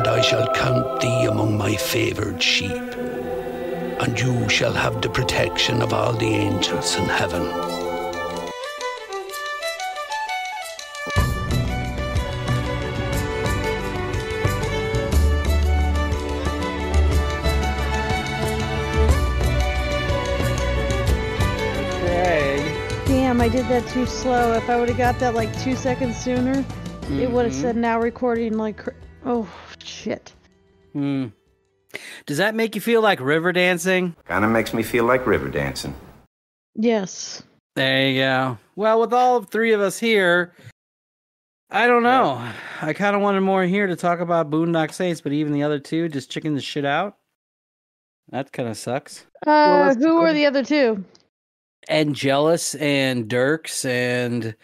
and I shall count thee among my favoured sheep, and you shall have the protection of all the angels in heaven. Damn, I did that too slow. If I would have got that like two seconds sooner, it would have Mhm. said now recording like. cr- Oh shit. Hmm. Does that make you feel like river dancing? Kinda makes me feel like river dancing. Yes. There you go. Well, with all three of us here, I don't know. I kind of wanted more here to talk about Boondock Saints, but even the other two just checking the shit out. That kind of sucks. Uh, let's who go were the other two? Angelus and Dirks and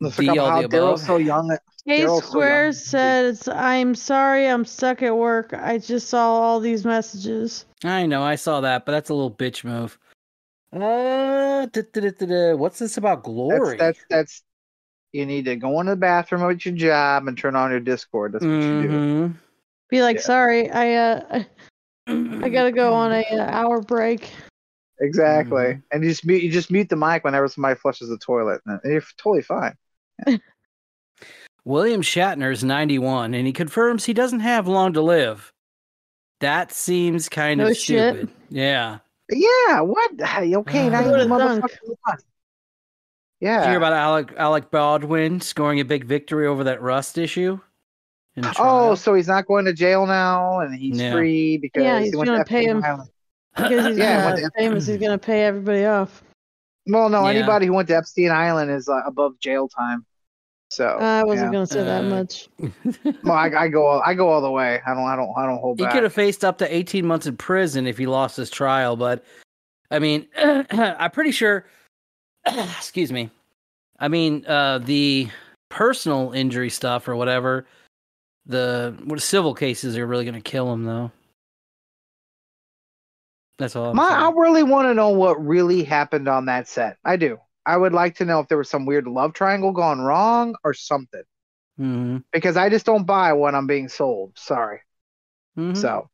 Let's the talk all about how the Daryl's above. so young. K Daryl's so Square young. says, "I'm sorry, I'm stuck at work. I just saw all these messages." I know I saw that, but that's a little bitch move. Uh, da, da, da, da, da. what's this about glory? That's that's that's. You need to go into the bathroom at your job and turn on your Discord. That's what you do. Mhm. Be like, Yeah. "Sorry, I uh, I gotta go on a uh, hour break." Exactly. Mhm. And you just mute you just mute the mic whenever somebody flushes the toilet, and you're totally fine. William Shatner is 91, and he confirms he doesn't have long to live. That seems kind No of shit. stupid. Yeah. Yeah. What? Hey, Okay. Now Who you would've motherfucker. what? Did you hear about Alec Alec Baldwin scoring a big victory over that Rust issue? Oh, so he's not going to jail now, and he's Yeah. free because Yeah, he's went gonna pay him. Island. Because he's Yeah, uh, when famous, he's gonna pay everybody off. Well, no, Yeah. anybody who went to Epstein Island is uh, above jail time. So I wasn't yeah. gonna say that Uh, much. Well, I, I go, all, I go all the way. I don't, I don't, I don't hold He back. could have faced up to 18 months in prison if he lost his trial, but I mean, I'm pretty sure. excuse me. I mean, uh, the personal injury stuff or whatever, the what civil cases are really going to kill him, though. That's all. I'm My, I really want to know what really happened on that set. I do. I would like to know if there was some weird love triangle gone wrong or something. Mhm. Because I just don't buy what I'm being sold. Sorry. Mhm. So,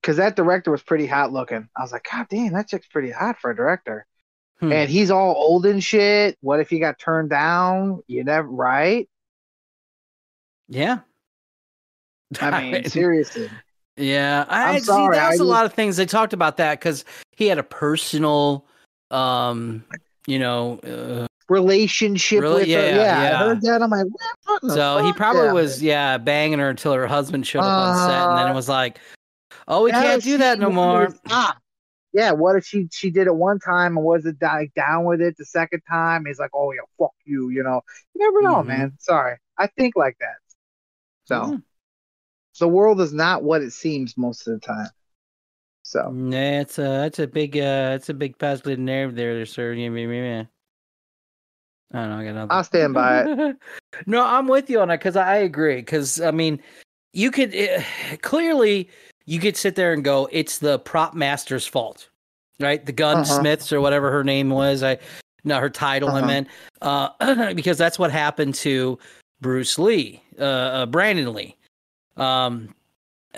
because that director was pretty hot looking. I was like, God damn, that chick's pretty hot for a director. Hmm. And he's all old and shit. What if he got turned down? You never, right? yeah. I mean, seriously. Yeah, I I'm see. sorry, That was I a lot of things they talked about that because he had a personal, um, you know, uh, Relationship Really? with Yeah, her. Yeah, yeah. I heard that. I'm like, so he probably Yeah. was, yeah, banging her until her husband showed up on set, and then it Uh, was like, oh, we can't do that no more. ah. Yeah, what if she she did it one time and wasn't like down with it the second time? He's like, oh yeah, fuck you, you know. You never know, Mhm. man. Sorry, I think like that. So Yeah. the world is not what it seems most of the time. So Nah, it's a, it's a big, uh, it's a big positive narrative there, sir. Yeah, yeah, yeah, yeah. I don't know. I got nothing. I'll stand by it. no, I'm with you on that because I agree. Because I mean, you could eh, clearly you could sit there and go, it's the prop master's fault, right? The gunsmiths or whatever her name was. I no, her title. I Uh-huh. meant uh, because that's what happened to Bruce Lee, uh, uh, Brandon Lee. Um,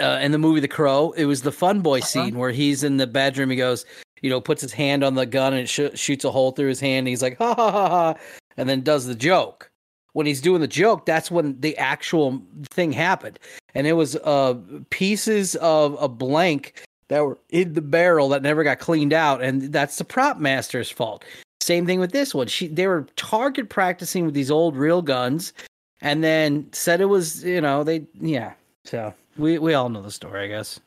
uh, in the movie The Crow, it was the fun boy Uh-huh. scene where he's in the bedroom. He goes, you know, puts his hand on the gun and it sh- shoots a hole through his hand. And he's like, ha ha ha ha, and then does the joke. When he's doing the joke, that's when the actual thing happened, and it was uh pieces of a blank that were in the barrel that never got cleaned out, and that's the prop master's fault. Same thing with this one. She they were target practicing with these old real guns, and then said it was you know they yeah. So we we all know the story, I guess.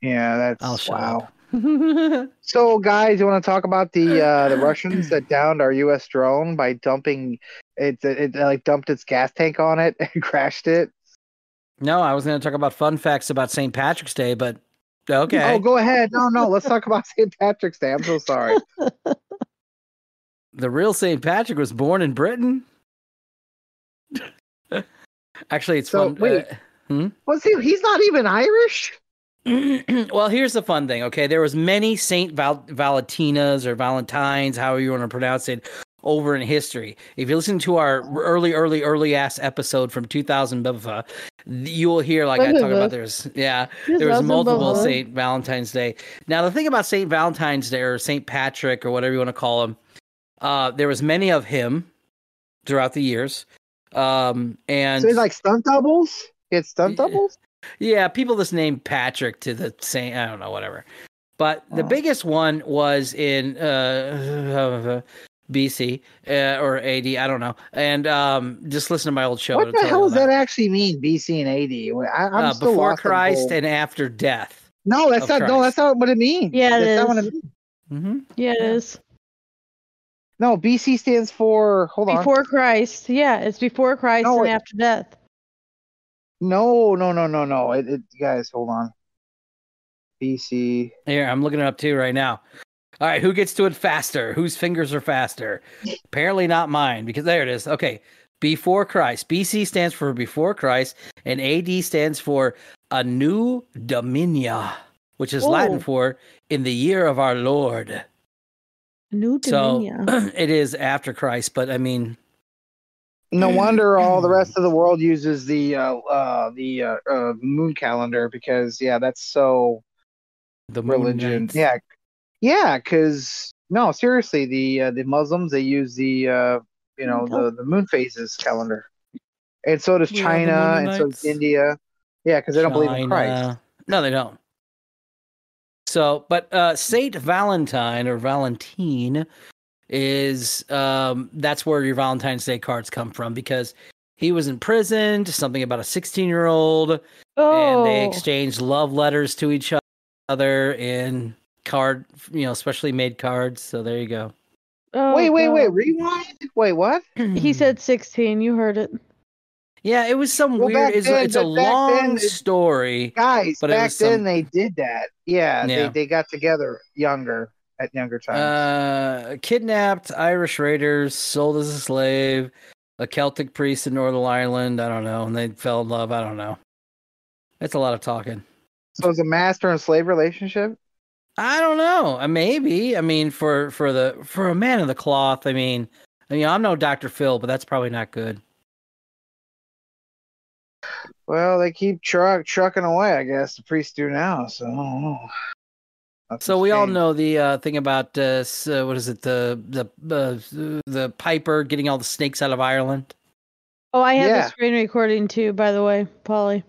yeah, that's I'll shut wow. up. So guys, you want to talk about the uh, the Russians that downed our U.S. drone by dumping it? It, it like dumped its gas tank on it and crashed it. no, I was going to talk about fun facts about St. Patrick's Day, but okay. Oh, go ahead. No, no. Let's talk about St. Patrick's Day. I'm so sorry. the real St. Patrick was born in Britain. Actually, it's So, fun. wait. uh, Was he? He's not even Irish. well, here's the fun thing. Okay, there was many Saint Val- Valentinas or Valentines, however you want to pronounce it, over in history. If you listen to our early, early, early ass episode from 2000, blah, blah, blah, you will hear like I talk about there's yeah there was multiple. Saint Valentine's Day. Now the thing about Saint Valentine's Day or Saint Patrick or whatever you want to call him, uh, there was many of him throughout the years, um, and So it's like stunt doubles. It's stunt doubles. yeah, people just named Patrick to the same. I don't know, whatever. But the Oh. biggest one was in uh, BC uh, or AD. I don't know. And um, just listen to my old show. What the hell does about that actually mean? BC and AD. I, I'm Uh, still before lost on Christ and after death. No, that's of not. No, that's not what it means. Yeah, it that's not what is. it means. hmm Yeah, it is. No, BC stands for. Hold on. Before Christ. Yeah, it's before Christ No, and it- after death. No, no, no, no, no. It, it, guys, hold on. BC. Here, I'm looking it up too right now. All right, who gets to it faster? Whose fingers are faster? Apparently not mine because there it is. Okay, before Christ. BC stands for before Christ, and AD stands for a new dominia, which is Latin Oh. for in the year of our Lord. New So it is after Christ, but I mean, No wonder all the rest of the world uses the uh, uh, the uh, uh, moon calendar because yeah, that's so the moon religion. nights. Yeah, yeah. Because no, seriously, the uh, the Muslims they use the uh, you know the the moon phases calendar, and so does China moon and so nights. does India. Yeah, because they don't believe in Christ. China. No, they don't. So, but uh, Saint Valentine or Valentine is um, that's where your Valentine's Day cards come from because he was imprisoned. Something about a 16 year old, oh, and they exchanged love letters to each other in card, you know, specially made cards. So there you go. oh, wait, wait, wait. Rewind. Wait, what? He said 16. You heard it. "Yeah, it was some Well, weird. It's, then- it's a long then story." Guys, But it back was some- then they did that. Yeah, Yeah. They, they got together younger at younger times. Uh, kidnapped Irish raiders, sold as a slave, a Celtic priest in Northern Ireland. I don't know, and they fell in love. I don't know. It's a lot of talking. so it's a master and slave relationship. I don't know. Uh, maybe. I mean, for for the for a man of the cloth. I mean, I mean, I'm no Dr. Phil, but that's probably not good. Well, they keep truck trucking away. I guess the priests do now. So I don't know. That's So a we all know the uh, thing about uh, s- uh, what is it? The the uh, the Piper getting all the snakes out of Ireland. Oh, I have Yeah. the screen recording too, by the way, Polly.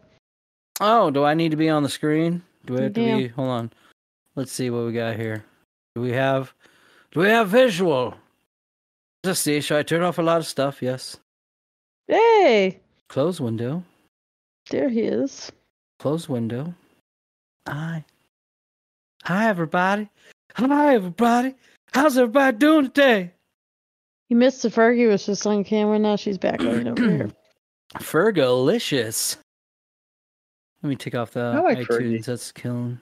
Oh, do I need to be on the screen? Do I have to Yeah. be? Hold on. Let's see what we got here. Do we have? Do we have visual? Let's see. Should I turn off a lot of stuff? Yes. Hey, Close window. there he is. Close window. Hi. Hi, everybody. Hi, everybody. How's everybody doing today? You missed the Fergie was just on camera. Now she's back right over here. Fergalicious. Let me take off the I like iTunes. Fergie. That's killing.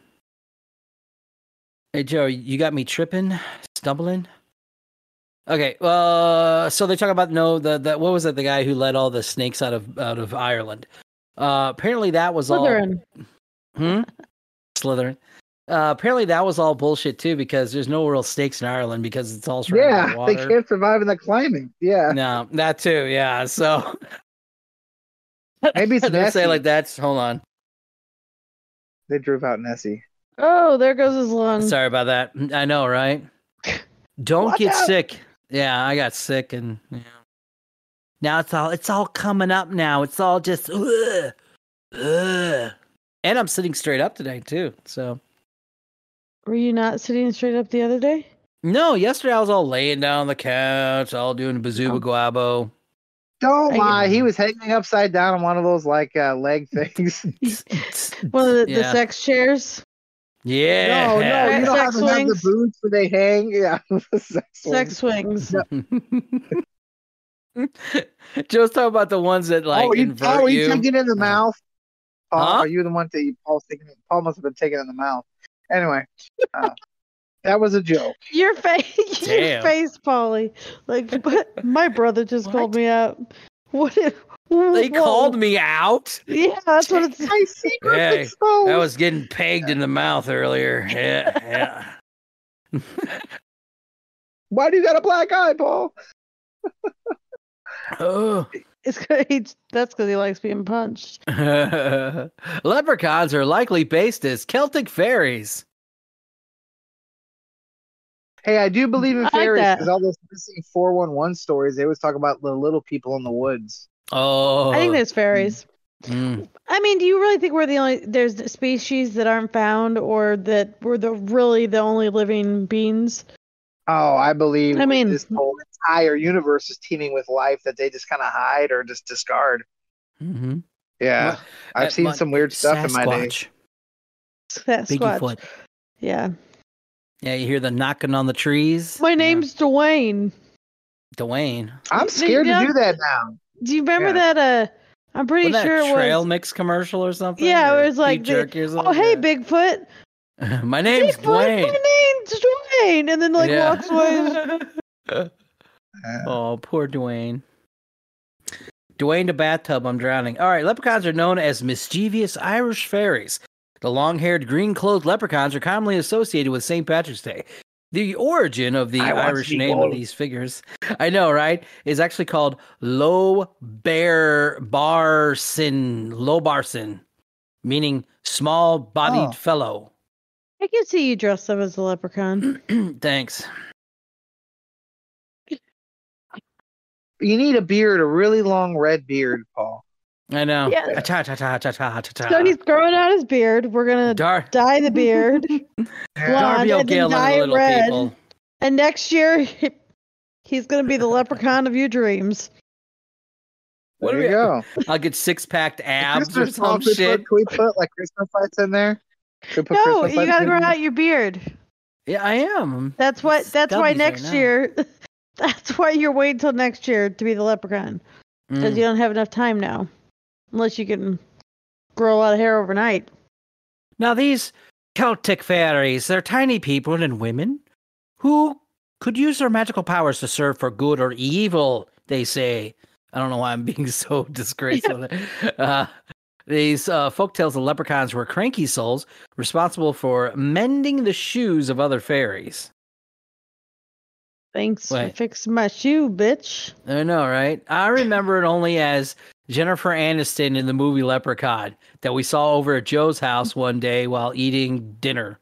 Hey Joe, you got me tripping, stumbling. Okay, uh, so they talk about no the the what was it? The guy who led all the snakes out of out of Ireland. Uh, apparently that was Slytherin. all. Hmm. Slytherin. Uh, apparently that was all bullshit too because there's no real stakes in Ireland because it's all surrounded by Yeah, they can't survive in the climate. Yeah, No, that too. Yeah. So maybe it's Don't say like that's. Hold on. They drove out Nessie. Oh, there goes his lung. Sorry about that. I know, right? Don't Watch get out. sick. Yeah, I got sick, and yeah. now it's all it's all coming up. Now it's all just, ugh, ugh. and I'm sitting straight up today too. So Were you not sitting straight up the other day? no, yesterday I was all laying down on the couch, all doing Oh. bazuba guabo. Don't I- lie. He was hanging upside down on one of those like uh, leg things. One of the, the sex chairs, Yeah. No, no, you don't have Sex to have the swings. boots where they hang. Yeah, sex sex swings. Joe's talking about the ones that like oh, you, invert oh, you you. taking it in the mouth? Paul, Huh? are you the one that you, Paul's taking? Paul must have been taking it in the mouth. Anyway, uh, that was a joke. Your face, your Damn. face, Polly. Like, but my brother just called me out. What? If, They called me out. Yeah, that's what it's. My secret Hey, exposed. I was getting pegged in the mouth earlier. Yeah, yeah. Why do you got a black eye, Paul? Oh. It's 'cause he, that's because he likes being punched. Leprechauns are likely based as Celtic fairies. Hey, I do believe in fairies that. because all those missing 411 stories, they always talk about the little people in the woods. Oh, I think there's fairies. Mm. I mean, do you really think we're the only there's species that aren't found, or that we're the really the only living beings? Oh, I believe I mean- this whole entire universe is teeming with life that they just kind of hide or just discard. hmm Yeah, What- I've seen mon- some weird stuff in my day. Sasquatch, Sasquatch. Bigfoot. Yeah. Yeah, you hear the knocking on the trees. My name's Dwayne. Dwayne. I'm They- scared they to don't- do that now. Do you remember Yeah. that? Uh, I'm pretty Wasn't that sure a it trail was. mix commercial or something? Yeah, it was like beef the- jerky or Oh, hey, Bigfoot. My name's Bigfoot, Dwayne. My name's Dwayne, and then like Yeah. walks away. Oh, poor Dwayne. Dwayne the bathtub, I'm drowning. All right, leprechauns are known as mischievous Irish fairies. The long haired, green clothed leprechauns are commonly associated with St. Patrick's Day. The origin of the I Irish be name of these figures, I know, right, is actually called Low Bear Barson, Low Barson, meaning small bodied Oh. fellow. I can see you dressed up as a leprechaun. Thanks. you need a beard, a really long red beard, Paul. I know. Yeah. Ta ta ta ta ta ta ta. So he's growing out his beard. We're gonna Dar- dye the beard, blonde, Darby and O'Gill dye and it the little red. people. And next year, he's gonna be the leprechaun of your dreams. What there do you we- go. I'll get six packed abs or some shit. Put, could we put like Christmas lights in there? Could we put No, Christmas you gotta grow out your beard. Yeah, I am. That's what. That's why Stubbies right next year. That's why you're waiting till next year to be the leprechaun because Mm. you don't have enough time now, unless you can grow a lot of hair overnight. Now these Celtic fairies, they're tiny people and women who could use their magical powers to serve for good or evil. They say. I don't know why I'm being so disgraceful. uh, these uh, folktales of leprechauns were cranky souls responsible for mending the shoes of other fairies. Thanks for fixing my shoe, bitch. I know, right? I remember it only as Jennifer Aniston in the movie Leprechaun that we saw over at Joe's house one day while eating dinner.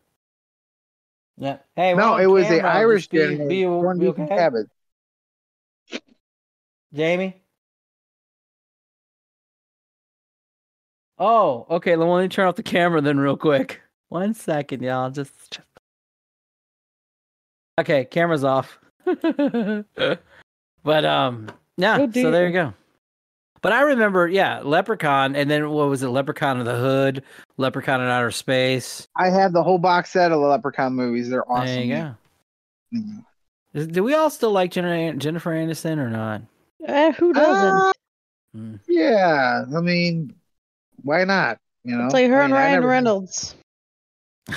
Yeah. Hey, No, it was camera. the Irish Just be- dinner. be- corned be beef okay? cabbage. Jamie. Oh, okay. Let me turn off the camera then, real quick. One second, y'all. Just. just... Okay, camera's off. but um, yeah. Oh, so there you go. But I remember, yeah, Leprechaun, and then what was it? Leprechaun of the Hood, Leprechaun in Outer Space. I have the whole box set of the Leprechaun movies. They're awesome. There you go. Mhm. Do we all still like Jennifer, Jennifer Aniston or not? Eh, who doesn't? Uh, Mm. yeah, I mean, why not? You know, it's like her I and mean, I Ryan never- Reynolds.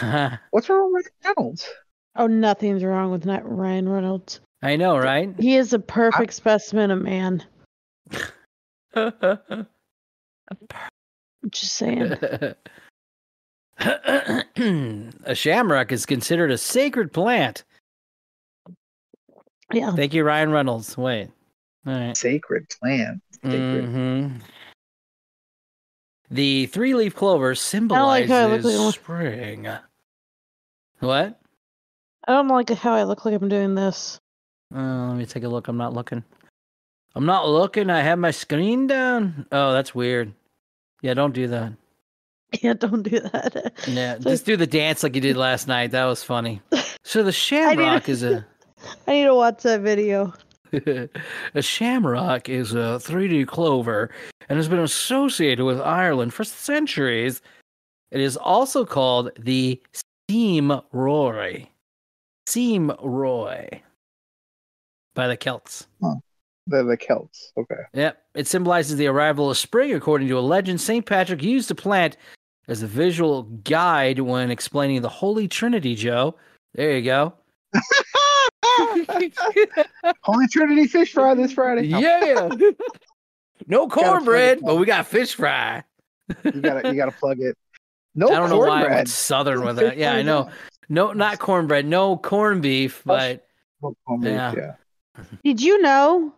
What's wrong with Ryan Reynolds? Oh, nothing's wrong with not Ryan Reynolds. I know, right? He is a perfect specimen of man. Just saying. a shamrock is considered a sacred plant. Yeah. Thank you, Ryan Reynolds. Wait. All right. Sacred plant. Sacred. Mhm. The three leaf clover like symbolizes I look like spring. What? I don't like how I look like I'm doing this. Uh, let me take a look. I'm not looking. I'm not looking. I have my screen down. Oh, that's weird. Yeah, don't do that. Yeah, don't do that. Yeah, just do the dance like you did last night. That was funny. So the shamrock is a I need to watch that video. a shamrock is a 3D clover and has been associated with Ireland for centuries. It is also called the Seam Roy. Seam Roy by the Celts. They're the Celts. Okay. Yep. It symbolizes the arrival of spring, according to a legend. St. Patrick used the plant as a visual guide when explaining the Holy Trinity, Joe. There you go. Holy Trinity fish fry this Friday. Yeah. no cornbread, but we got fish fry. you gotta you gotta plug it. No I don't know why I went southern with Fish that. Yeah, I know. No, not cornbread. No corned beef, but No cornbread, Yeah. yeah. Did you know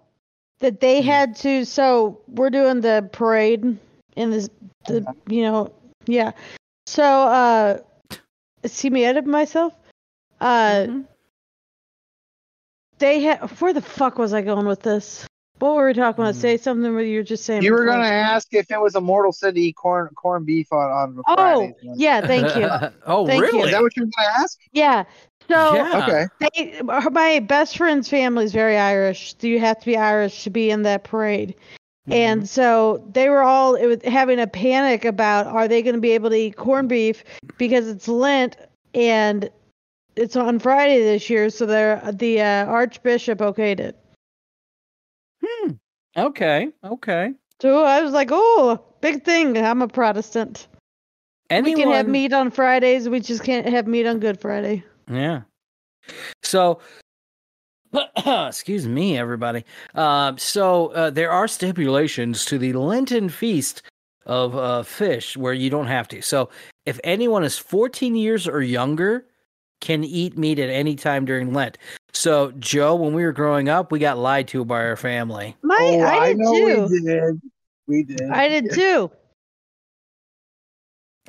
that they Hmm. had to. So we're doing the parade in this, the you know, yeah. So uh, see me edit myself. Uh, Mhm. they had. Where the fuck was I going with this? What were we talking about? Hmm. Say something where you're just saying. You were gonna ask if it was a Mortal Sin to eat corn corned beef on on Oh, Fridays. yeah. Thank you. oh, Thank you. really? Is that what you were gonna ask? Yeah. So Yeah. Okay. they, my best friend's family is very Irish. So you have to be Irish to be in that parade. Mm-hmm. And so they were all it was having a panic about are they going to be able to eat corned beef because it's Lent and it's on Friday this year. So they're, the uh, Archbishop okayed it. Okay. Okay. So I was like, oh, big thing. I'm a Protestant. Anyone, We can have meat on Fridays. We just can't have meat on Good Friday. Yeah. So, excuse me, everybody. Um, so uh, there are stipulations to the Lenten feast of uh, fish where you don't have to. So if anyone is 14 years or younger, can eat meat at any time during Lent. So Joe, when we were growing up, we got lied to by our family. My, oh, I did know too. we did. We did. I did too.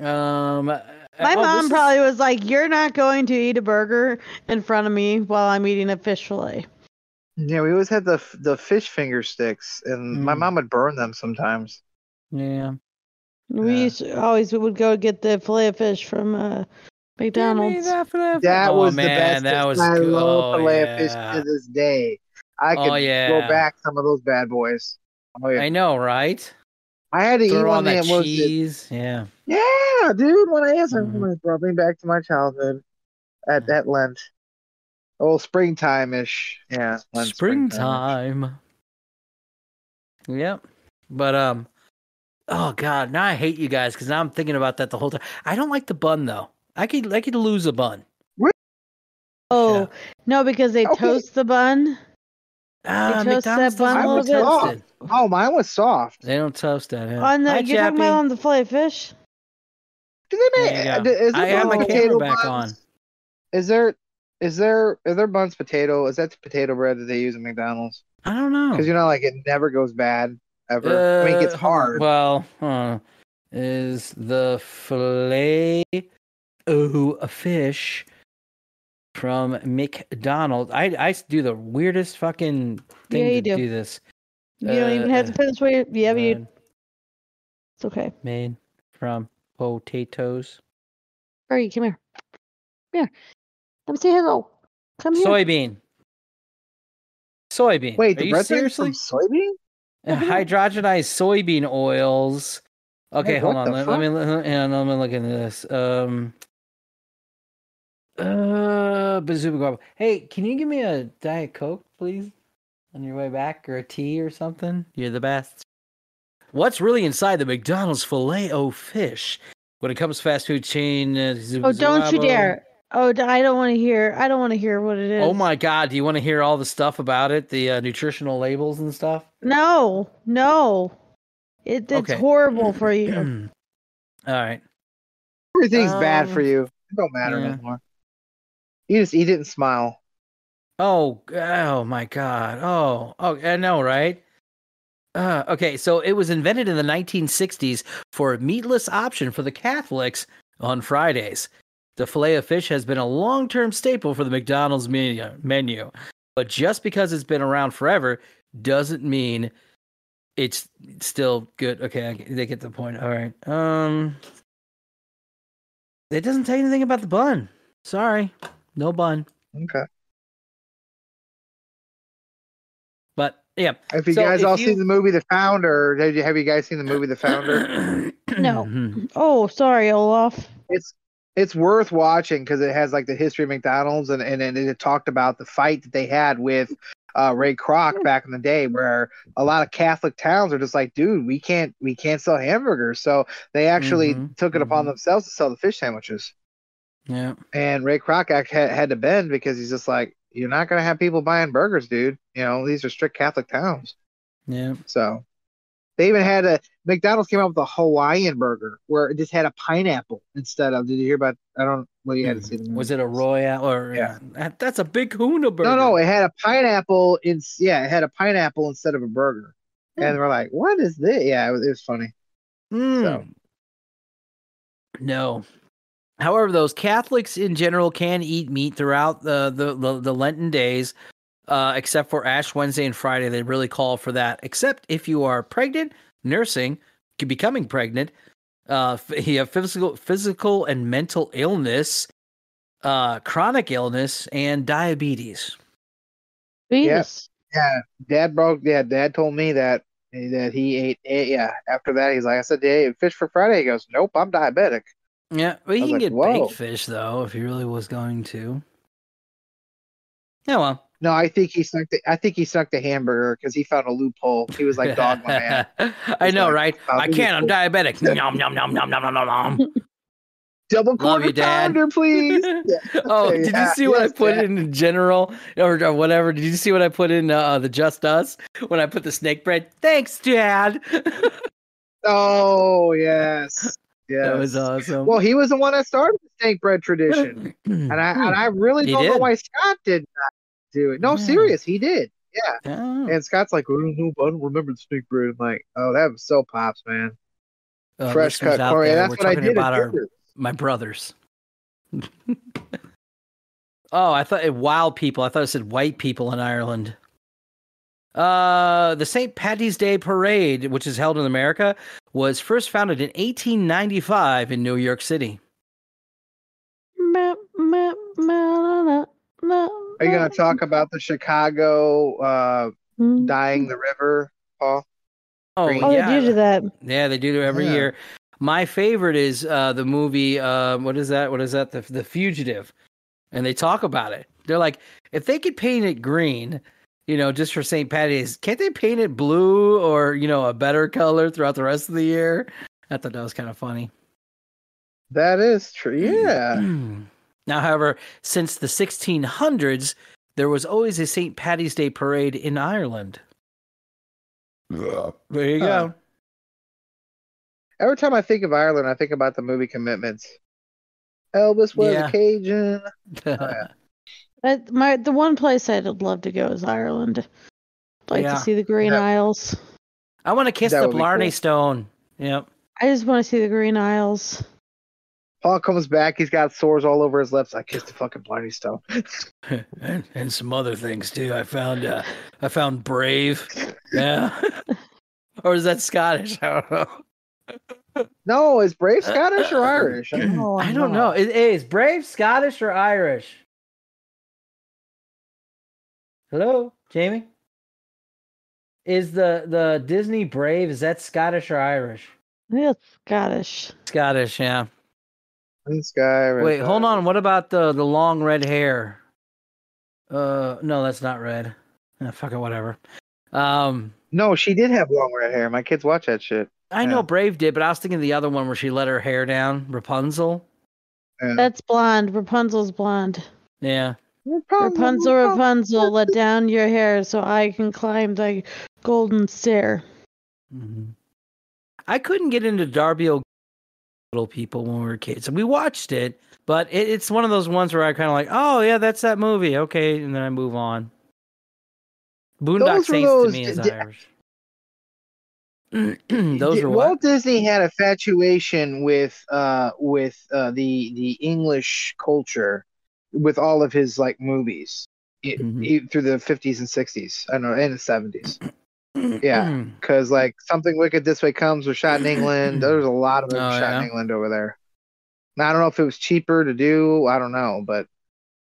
Um, My oh, mom this is- probably was like, "You're not going to eat a burger in front of me while I'm eating a fish fillet." Yeah, we always had the the fish finger sticks, and my Mm. mom would burn them sometimes. yeah. We Yeah. used to, always would go get the fillet of fish from uh, McDonald's. That Oh, was man, the best. That was I good. love oh, filet yeah. of fish to this day. I could Oh, yeah. go back some of those bad boys. Oh yeah, I know, right? I had to eat Throw one on that that was cheese. Yeah. yeah, dude. When I asked, Mhm. it brought me back to my childhood at that Lent. Oh, springtime ish. Yeah, Lent, Springtime. Yep. But um oh god, now I hate you guys because now I'm thinking about that the whole time. I don't like the bun though. I could I could lose a bun. Oh Yeah. no, because they Okay. toast the bun. Ah, toast that McDonald's bun doesn't a little bit. Oh, mine was soft. They don't toast that. Yeah. On the Hi, you're talking about on the fillet fish. Do they make? There you go. Is I have my camera back buns? on. Is there? Is there? Are there buns potato? Is that the potato bread that they use at McDonald's? I don't know. Because you know, like it never goes bad ever. I mean, it gets Uh, hold on. hard. Well, huh. is the fillet of a fish from McDonald's? I I do the weirdest fucking thing Yeah, you to do. this. You don't even have to Uh, finish what you yeah, you, it's okay. made from potatoes, Hurry, come here. Come here. Let me say hello. Come here. soybean, soybean. Wait, Are the you bread seriously from soybean? Uh, hydrogenized soybean oils? Okay, Wait, hold on. Let, let me let, let me look into this. Um. Uh, Bazooka Guava. Hey, can you give me a Diet Coke, please, on your way back, or a tea or something? You're the best. What's really inside the McDonald's filet o fish? When it comes to fast food chain, uh, oh, don't you dare. Oh, I don't want to hear. I don't want to hear what it is. Oh my God! Do you want to hear all the stuff about it, the uh, nutritional labels and stuff? No, no. It, it's Okay. horrible for you. all right. Everything's bad for Um, you. It don't matter yeah. anymore. You just it and smile. Oh, oh my God. Oh, oh, I know, right? Uh, okay, so it was invented in the 1960s for a meatless option for the Catholics on Fridays. The filet of fish has been a long-term staple for the McDonald's menu, menu, but just because it's been around forever doesn't mean it's still good. Okay, I, they get the point. All right. Um, it doesn't tell you anything about the bun. Sorry, no bun. Okay. But yeah, If you So guys if all you- seen the movie The Founder, have you, have you guys seen the movie The Founder? No. Mhm. Oh, sorry, Olaf. it's it's worth watching because it has like the history of McDonald's and and, and it talked about the fight that they had with uh, Ray Kroc back in the day, where a lot of Catholic towns are just like, dude, we can't we can't sell hamburgers, so they actually Mhm, took it upon mhm. themselves to sell the fish sandwiches. Yeah. And Ray Kroc had, had to bend because he's just like, you're not gonna have people buying burgers, dude. You know, these are strict Catholic towns. Yeah. So they even had a McDonald's came out with a Hawaiian burger where it just had a pineapple instead of. Did you hear about? I don't. Well, you had to see the. Was it a Royale or Yeah. That- That's a big Kahuna burger. No, no, it had a pineapple. In yeah, it had a pineapple instead of a burger. Hmm. And we're like, what is this? Yeah, it was, it was funny. Mm. So. No. However, those Catholics in general can eat meat throughout the the, the, the Lenten days, uh, except for Ash Wednesday and Friday. They really call for that. Except if you are pregnant, nursing, becoming pregnant, uh, you have physical physical and mental illness, uh, chronic illness, and diabetes. Yes, Yeah, Dad broke. Yeah, Dad told me that that he ate. ate yeah, after that, he's like, I said, "Hey, fish for Friday." He goes, "Nope, I'm diabetic." Yeah, well, you can like, get Whoa. baked fish though if he really was going to. Yeah, well. No, I think he sucked. The, I think he sucked the hamburger because he found a loophole. He was like, "Dog, man." I know, like, right? I can't. I'm diabetic. nom nom nom nom nom nom nom. Double quarter you, pounder, please. Oh, did yeah. you see what I put Dad. in general or, or, whatever? Did you see what I put in uh, the Just Us when I put the snake bread? Thanks, Dad. oh yes yes. That was awesome. Well, he was the one that started the snake bread tradition, and I and I really He don't know why Scott did not do it. No, Yeah. serious, he did. Yeah, Oh, and Scott's like, "Oh, I don't remember the snake bread." I'm like, "Oh, that was so pops, man. uh, Fresh cut Corey. That's we're what I did about our my brothers. oh, I thought it wild people. I thought it said white people in Ireland. Uh, the St. Patty's Day Parade, which is held in America, was first founded in 1895 in New York City. Are you gonna talk about the Chicago uh, Mm. dyeing the river, Paul? Oh, Green. Oh, yeah, they do do that. yeah, they do it every Yeah. year. My favorite is uh, the movie. Uh, what is that? What is that? The The Fugitive, and they talk about it. They're like, if they could paint it green, you know, just for St. Patty's, can't they paint it blue or you know a better color throughout the rest of the year? I thought that was kind of funny. That is true. Hmm. Yeah. Hmm. now, however, since the 1600s, there was always a St. Patty's Day parade in Ireland. There you Huh. go. Every time I think of Ireland, I think about the movie Commitments. Elvis was Yeah. a Cajun. Oh, I, my the one place I'd love to go is Ireland. I'd like Yeah. to see the Green That- Isles. I want to kiss That the Blarney cool. Stone. Yep. I just want to see the Green Isles. Paul comes back. He's got sores all over his lips. I kissed the fucking Blarney Stone. and, and some other things too. I found uh, I found Brave. Yeah. or is that Scottish? I don't know. No, is Brave Scottish or Irish? I don't know. I don't know. Is, is Brave Scottish or Irish? Hello, Jamie. Is the the Disney Brave is that Scottish or Irish? It's Scottish. Scottish, yeah. This guy. right Wait, hold there. on. What about the the long red hair? Uh, no, that's not red. Uh, fuck it, whatever. Um, No, she did have long red hair. My kids watch that shit. I know Brave did, but I was thinking the other one where she let her hair down, Rapunzel. Yeah. That's blonde. Rapunzel's blonde. Yeah. Rapunzel, Rapunzel, let down your hair so I can climb the golden stair. hmm I couldn't get into Darby Little People when we were kids, and we watched it, but it, it's one of those ones where I kind of like, oh yeah, that's that movie, okay, and then I move on. Boondock Those Saints those to me is di- Irish. those Di- are Walt what? Disney had a infatuation with uh with uh the the English culture with all of his like movies i- Mhm. i- through the 50s and 60s. I don't know, and the 70s. Yeah. Because like something wicked this way comes was shot in England. There's a lot of movies Oh, shot in? England over there. Now I don't know if it was cheaper to do. I don't know, but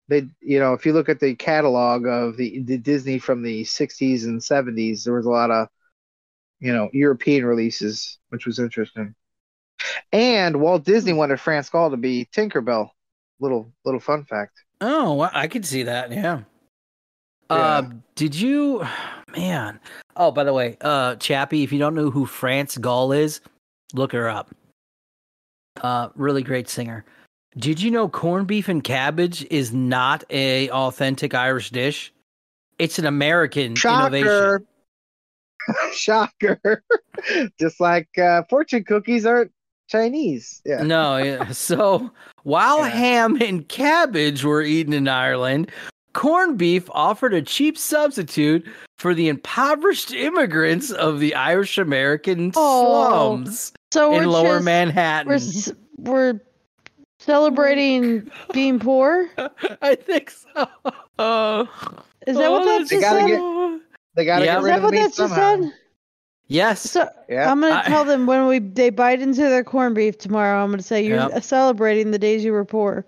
they, you know, if you look at the catalog of the, the Disney from the 60s and 70s, there was a lot of, you know, European releases, which was interesting. And Walt Disney wanted France Gall to be Tinkerbell. Little little fun fact. Oh, well, I could see that. Yeah. Yeah. Uh, did you, man? Oh, by the way, uh, Chappie, if you don't know who France Gall is, look her up. Uh, really great singer. Did you know corned beef and cabbage is not a authentic Irish dish? It's an American Shocker. innovation. Shocker. Just like uh, fortune cookies aren't Chinese. Yeah. No, yeah. so while Yeah. ham and cabbage were eaten in Ireland, corned beef offered a cheap substitute for the impoverished immigrants of the Irish American Oh, slums So in lower just, Manhattan. We're we're celebrating being poor. I think so. Uh, Is that what that They just gotta said? get- They got to Yeah. get Is rid that of what the meat that just somehow. said? Yes. So Yeah. I'm gonna I- tell them when we they bite into their corned beef tomorrow. I'm gonna say you're Yep. celebrating the days you were poor.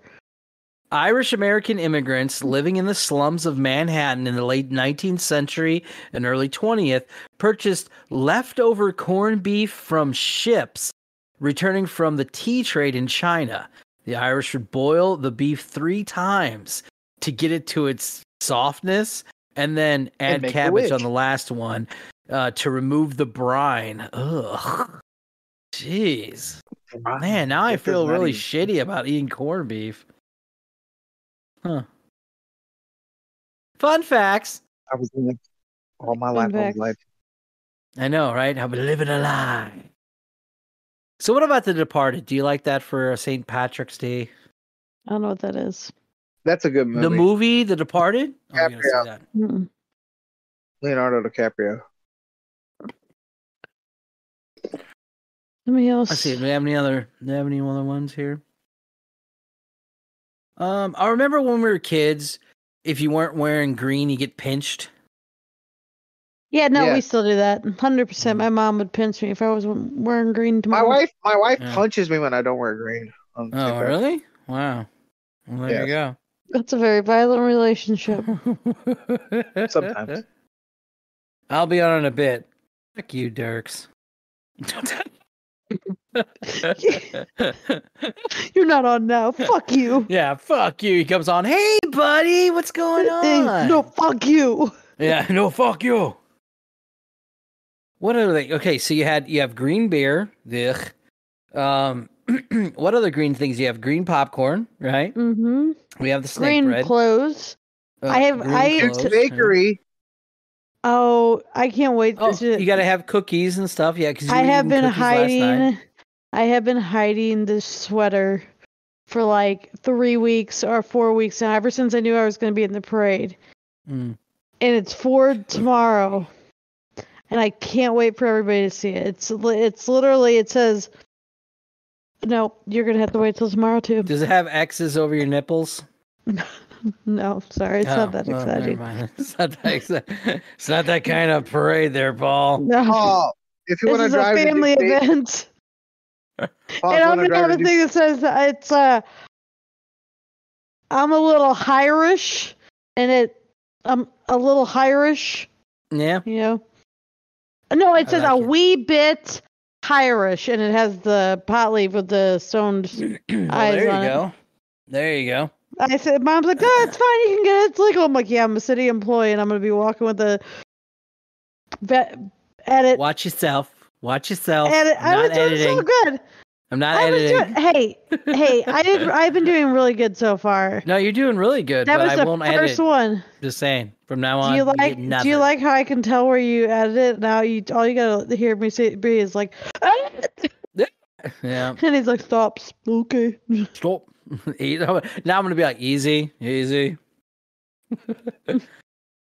Irish American immigrants living in the slums of Manhattan in the late 19th century and early 20th purchased leftover corned beef from ships returning from the tea trade in China. The Irish would boil the beef three times to get it to its softness and then add make the cabbage on the last one uh, to remove the brine. Ugh. Jeez. Man, now I feel really shitty about eating corned beef. Huh. Fun facts. I was in it all my life. I back. was I know, right? I've been living a lie. So, what about The Departed? Do you like that for St. Patrick's Day? I don't know what that is. that's a good movie. The movie, The Departed? Oh, see DiCaprio. that. Leonardo DiCaprio. Somebody else. Let's see. Do we have any other? Do we have any other ones here? Um, I remember when we were kids. If you weren't wearing green, you get pinched. Yeah, no, we still do that. Hundred Mm. percent. My mom would pinch me if I was wearing green to My wife, my wife Yeah. punches me when I don't wear green. on Oh, TikTok. really? Wow. Well, there you go. That's a very violent relationship. Sometimes. I'll be on in a bit. Fuck you, Dirks. You're not on now. Fuck you. yeah, fuck you. He comes on. Hey, buddy, what's going Hey, on? no, fuck you. Yeah, no, fuck you. What are they? Okay, so you had you have green beer. Ugh. Um, what other green things? You have green popcorn, right? Mm-hmm. We have the snake Green bread. clothes. Uh, I have- green I- Duke's clothes, Bakery. Oh, I can't wait. Oh, to, you got to have cookies and stuff. Yeah, because I have been hiding. I have been hiding this sweater for like three weeks or four weeks now. Ever since I knew I was going to be in the parade, Mm. and it's for tomorrow, and I can't wait for everybody to see it. It's it's literally it says. No, you're gonna have to wait till tomorrow too. Does it have X's over your nipples? No, sorry, it's Oh, not that well, exciting. It's not that, exci- it's not that kind of parade there, Paul. No, Oh, if you this want to is a drive to family Duke's Bakery- event. Paul, and I'm wanna gonna have a thing that says it's uh I'm a little Irish and it I'm a little Irish, Yeah. you know. No, it I says like a it. wee bit Irish and it has the pot leaf with the stoned well, Eyes there you on it. go. There you go. I said mom's like, Oh, it's fine, you can get it, it's legal. I'm like, Yeah, I'm a city employee and I'm gonna be walking with a vet edit Watch yourself. Watch yourself. edit I'm I was not doing editing. so good. I'm not I editing. doing hey, hey, I did I've been doing really good so far. No, you're doing really good, That but was I the won't first edit. one. Just saying. From now on, Do you like? Do you like how I can tell where you edited it? Now you all you gotta hear me say be is like, "Ah!" Yeah. and he's like, stops. Okay. Stop. Eat- now I'm gonna be like easy, easy.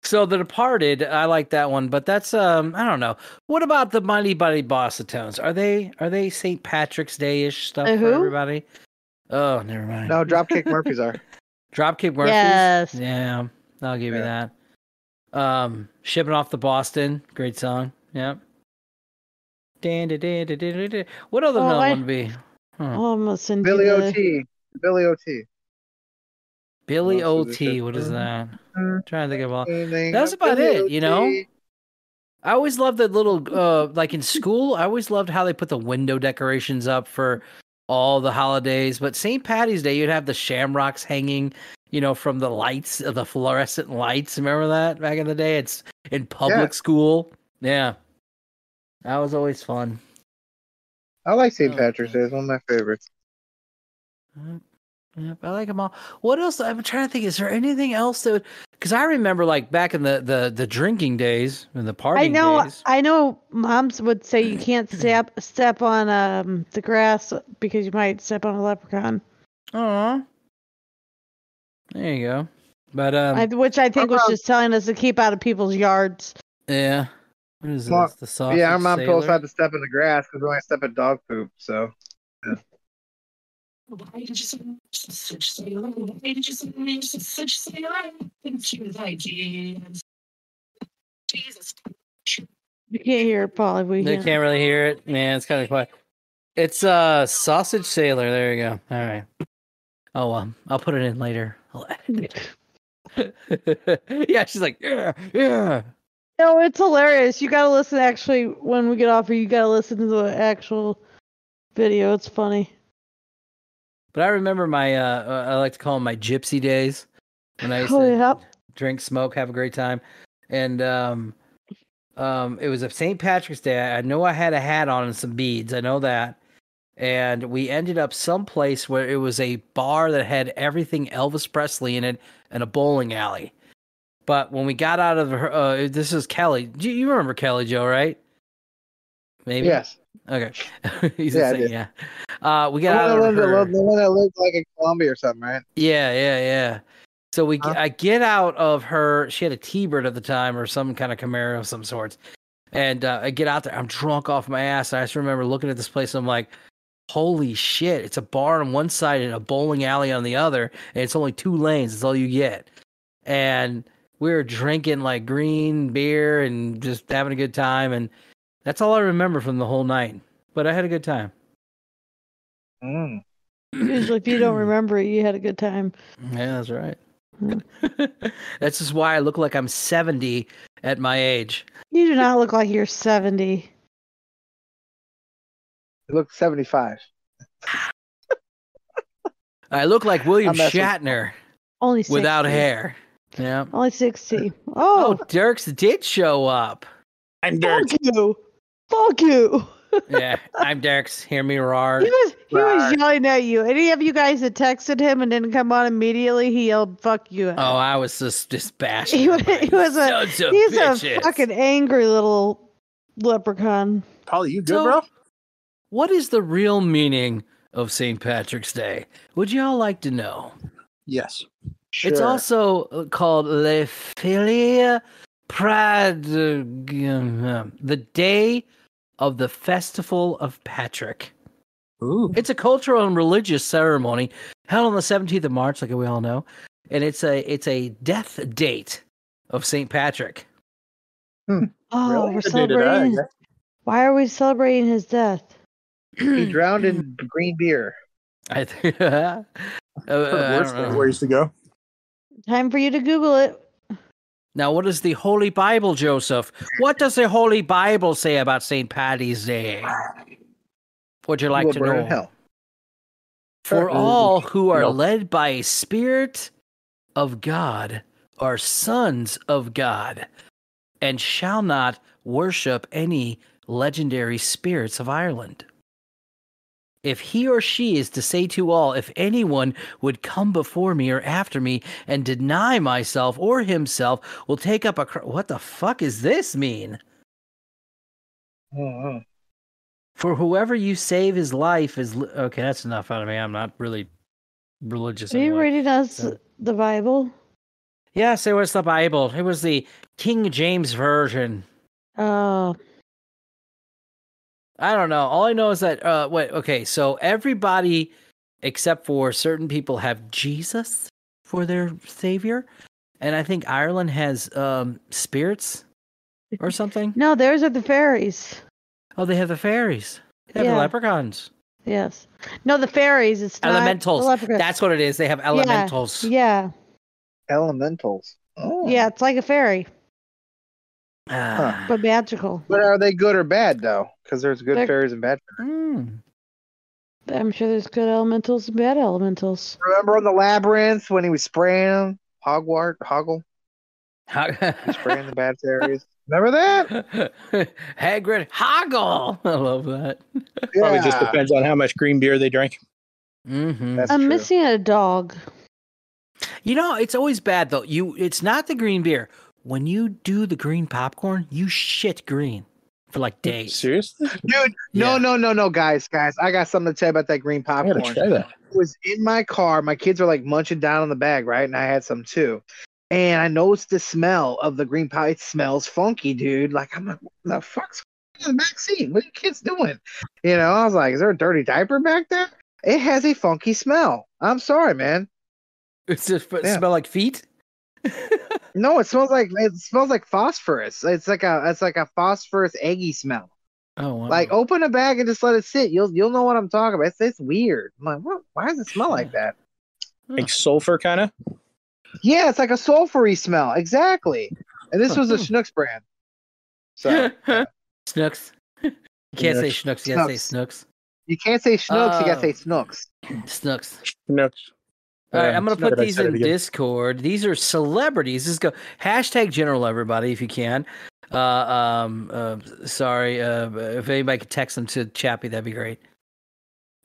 so the Departed, I like that one, but that's um, I don't know. What about the Mighty Buddy Bossatones? Are they are they St. Patrick's Day ish stuff Uh, for everybody? Oh, never mind. No, Dropkick Murphys are. Dropkick Murphys. Yes. Yeah, I'll give you that. Um, shipping off the Boston, great song. Yep. Dan, da, da, da, da, da, da. What other Oh, another I- one would be? Huh. Oh, I'm Billy the. OT. Billy OT. Billy Most of the OT. What is that? Mhm. trying to think of all. That's about it, you know? I always loved the little, uh, like in school. I always loved how they put the window decorations up for all the holidays. But St. Patty's Day, you'd have the shamrocks hanging, you know, from the lights, of the fluorescent lights. Remember that back in the day? It's in public Yeah. school. Yeah, that was always fun. I like St. Oh, Patrick's. Day. It's one of my favorites. Yep, I like them all. What else? I'm trying to think. Is there anything else that? Because I remember, like back in the the the drinking days and the partying I know. days. I know. Moms would say you can't step step on um the grass because you might step on a leprechaun. Aw. There you go. But um, I, which I think was mom- just telling us to keep out of people's yards. yeah. What is Well, this? The sausage yeah, our mom told us not to step in the grass because we only step in dog poop. So Why did you say such sailor? Why did you say such sailor? Into his ideas. Jesus. You can't hear it, Paul. We They can. can't really hear it. Man, it's kind of quiet. It's uh sausage sailor. There you go. All right. Oh well, I'll put it in later. I'll edit it. yeah, she's like, yeah, yeah. No, it's hilarious. You gotta listen. Actually, when we get off here, you gotta listen to the actual video. It's funny. But I remember my uh, uh, I like to call them my gypsy days when I used Oh to yeah. drink, smoke, have a great time, and um, um, it was a St. Patrick's Day. I know I had a hat on and some beads. I know that, and we ended up someplace where it was a bar that had everything Elvis Presley in it and a bowling alley. But when we got out of her, uh, this is Kelly. Do You you remember Kelly Joe, right? Maybe. yes, Okay. He's Yeah, insane, yeah. Uh, we the got one, out of her. lived- the one that lived like in Colombia or something, right? Yeah, yeah, yeah. So we, Huh? I get out of her. She had a T-bird at the time, or some kind of Camaro of some sorts. And uh, I get out there. I'm drunk off my ass. I just remember looking at this place. And I'm like, "Holy shit! It's a bar on one side and a bowling alley on the other, and it's only two lanes. That's all you get." And we were drinking like green beer and just having a good time. And that's all I remember from the whole night. But I had a good time. Mm. Usually, if you don't remember it, you had a good time. Yeah, that's right. Yeah. that's just why I look like I'm 70 at my age. You do not look like you're 70. You look seventy five. I look like William I'm messing with Shatner Only 60. without hair. Yeah. Only 60. Oh, Oh, Dirks did show up. I'm Dirk. Fuck you. Yeah, I'm Dirks. Hear me roar. He was he was yelling at you. Any of you guys that texted him and didn't come on immediately, he yelled "fuck you." at Oh. I was just just bashing. he was, he was a he's bitches. a fucking angry little leprechaun. Polly, you good, So- bro? What is the real meaning of St. Patrick's Day? Would you all like to know? Yes. Sure. It's also uh, called Le Filia Prad, uh, the day of the Festival of Patrick. Ooh. It's a cultural and religious ceremony held on the 17th of March, like we all know, and it's a it's a death date of St. Patrick. Oh, Really? we're Good day to die, I celebrating. guess. Why are we celebrating his death? he drowned in green beer. I think. uh, I Worst don't know. ways to go. Time for you to Google it. Now, what does the Holy Bible, Joseph? What does the Holy Bible say about St. Patty's Day? Would you like will to know? in hell. For Uh, all who are no. led by a spirit of God are sons of God, and shall not worship any legendary spirits of Ireland. If he or she is to say to all, if anyone would come before me or after me and deny myself or himself, will take up a cr- what the fuck does this mean? Mhm. For whoever you save his life is li- okay. That's enough out of me. I'm not really religious. Are you anyway. reading us so- the Bible? Yes, it was the Bible. It was the King James version. Oh, I don't know. All I know is that uh wait, okay, so everybody except for certain people have Jesus for their savior. And I think Ireland has um spirits or something. no, theirs are the fairies. Oh, they have the fairies. They have Yeah. the leprechauns. Yes. No, the fairies. It's not Elementals. That's what it is. They have elementals. Yeah. Elementals. Oh. Yeah, it's like a fairy, Ah. but magical. But are they good or bad though? Because there's good They're- fairies and bad. Mm. I'm sure there's good elementals and bad elementals. Remember on the labyrinth when he was spraying them? Hogwart, Hoggle, He's spraying the bad fairies. Remember that? Hagrid Hoggle. I love that. Probably just depends on how much green beer they drink. Mm-hmm. That's I'm true. missing a dog. You know, it's always bad though. You, it's not the green beer. When you do the green popcorn, you shit green for like days. Seriously? Dude, no, Yeah. no, no, no, guys, guys. I got something to tell you about that green I gotta popcorn. try that. was in my car. My kids were like munching down on the bag, right? And I had some too. And I noticed the smell of the green pie. It smells funky, dude. Like I'm like, what the fuck's in the back seat? What are you kids doing? You know, I was like, is there a dirty diaper back there? It has a funky smell. I'm sorry, man. It's just it Yeah. smell like feet. No, it smells like it smells like phosphorus. It's like a it's like a phosphorus eggy smell. Oh, wow. Like open a bag and just let it sit. You'll you'll know what I'm talking about. It's, it's weird. I'm like, what? Why does it smell like that? Like sulfur kind of? Yeah, it's like a sulfury smell. Exactly. And this was a Schnucks brand. So Snooks. You can't say Snooks. Schnooks. You gotta say Snooks. you can't say Schnooks, you gotta Uh, say Snooks. Snooks. No. All right, Um, I'm gonna put these in again. Discord. These are celebrities. This is go hashtag general everybody if you can. Uh, um, uh, sorry, uh, if anybody could text them to Chappie, that'd be great.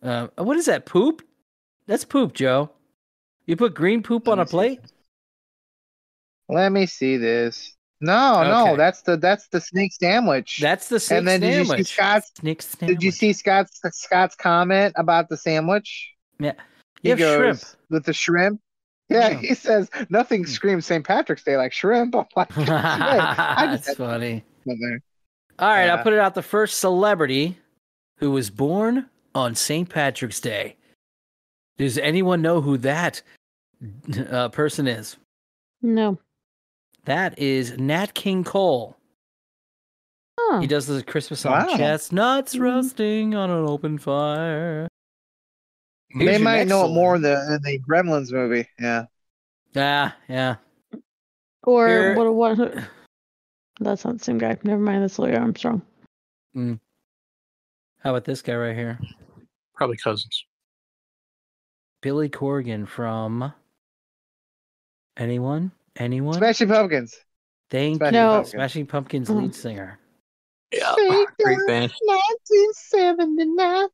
Uh, what is that? Poop? That's poop, Joe. You put green poop on a me see. plate? Let me see this. No, no, that's the that's the snake sandwich. That's the snake and then did you see sandwich. Scott's sandwich. did you see Scott's Scott's comment about the sandwich? Yeah. He You have shrimp. goes with the shrimp. Yeah, Yeah. he says nothing Hmm. screams St. Patrick's Day like shrimp. I'm like, "Right." I just That's funny. had. All right, Yeah. I'll put it out. The first celebrity who was born on St. Patrick's Day. Does anyone know who that uh, person is? No. That is Nat King Cole. Huh. He does the Christmas song Wow. "Chestnuts Roasting on an Open Fire." Here's They might know it more than the in the Gremlins movie. Yeah. Ah, yeah. Or Here- what? What? That's not the same guy. Never mind. That's Louis Armstrong. How about this guy right here? Probably cousins. Billy Corgan from anyone? Anyone? Smashing Pumpkins. Thank Smashing you. No. Pumpkins. Smashing Pumpkins Mm. lead singer. Yeah. Great Great band. 1979.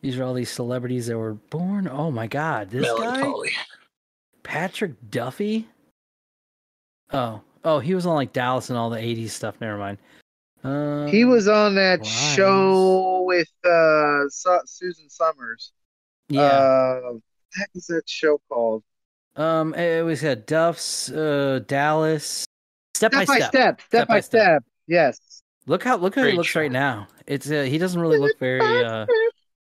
These are all these celebrities that were born. Oh my God, this guy, Patrick Duffy. Oh, oh, he was on like Dallas and all the '80s stuff. Never mind. Um, He was on that Grimes. show with uh Su- Susan Somers. Yeah. Uh, what the that show called? um, it was uh, Duff's uh, Dallas. Step, Step by step. step. Step by step. Yes. Look how look how he looks show. right now. It's uh, he doesn't really look very. uh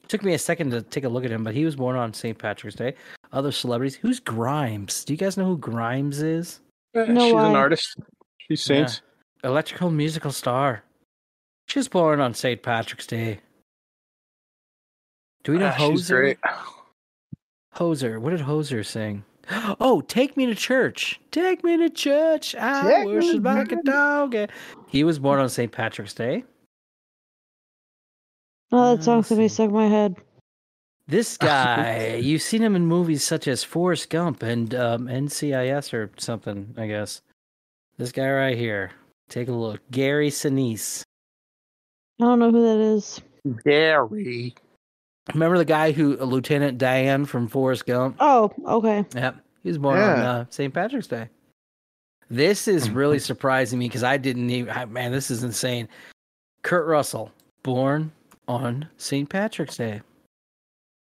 Took me a second to take a look at him, but he was born on St. Patrick's Day. Other celebrities. Who's Grimes? Do you guys know who Grimes is? Eh, No She's why. an artist. She sings. Electrical musical star. She was born on St. Patrick's Day. Do we know she's Hozier? great. Hozier. What did Hozier sing? Oh, take me to church. Take me to church. I Take me worship to like a church. dog. He was born on St. Patrick's Day. Oh, that song's let's gonna be stuck in my head. This guy, you've seen him in movies such as Forrest Gump and um, NCIS or something, I guess. This guy right here. Take a look. Gary Sinise. I don't know who that is. Gary. Remember the guy who, Lieutenant Dan from Forrest Gump? Oh, okay. Yep. He was born on uh, St. Patrick's Day. This is really surprising me because I didn't even, I- man, this is insane. Kurt Russell, born on St. Patrick's Day.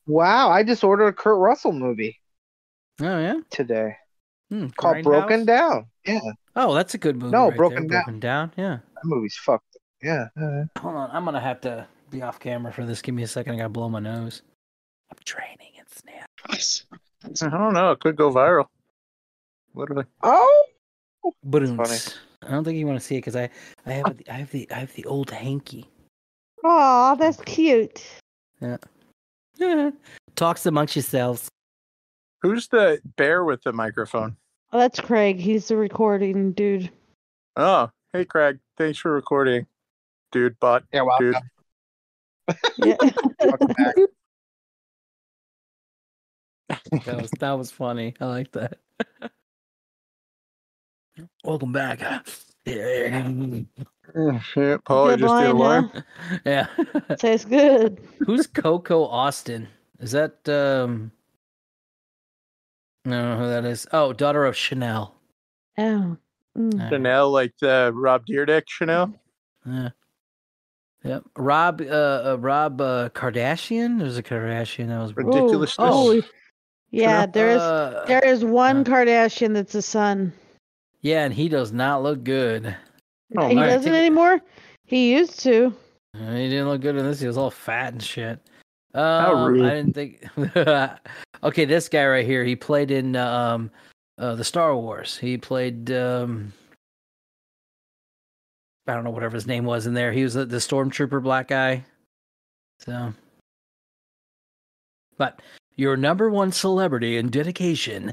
Wow, I just ordered a Kurt Russell movie Oh, yeah? today Hmm, called Broken Grindhouse? Down. Yeah, Oh, that's a good movie. No, right Broken there. Down. Broken Down. Yeah. that movie's fucked. Yeah. uh, Hold on. I'm going to have to be off camera for this. Give me a second. I got to blow my nose. I'm training in Snap. I don't know. It could go viral. Literally. Oh, But funny. I don't think you want to see it because I, I have the, I have the I have the old hanky. Aw, that's cute. Yeah. Talks amongst yourselves. Who's the bear with the microphone? Oh, that's Craig. He's the recording dude. Oh, hey, Craig. Thanks for recording, dude. But yeah. Well, dude, Yeah. welcome back. That was that was funny. I like that. Welcome back. Yeah, Paul, you just did a line, line. huh? yeah. Tastes good. Who's Coco Austin? Is that um? I don't know who that is. Oh, daughter of Chanel. Oh. Mm. Chanel, like uh, Rob Dyrdek Chanel. Yeah. Yep. Rob. Uh, uh Rob uh, Kardashian. There's a Kardashian that was. Ridiculousness. Oh, yeah. There is Uh, there is one uh, Kardashian that's a son. Yeah, and he does not look good. Oh, he doesn't anymore. He used to. Uh, He didn't look good in this. He was all fat and shit. How Um, rude. I didn't think. okay, this guy right here. He played in um, uh, the Star Wars. He played. Um, I don't know whatever his name was in there. He was the, the stormtrooper black guy. So, but your number one celebrity and dedication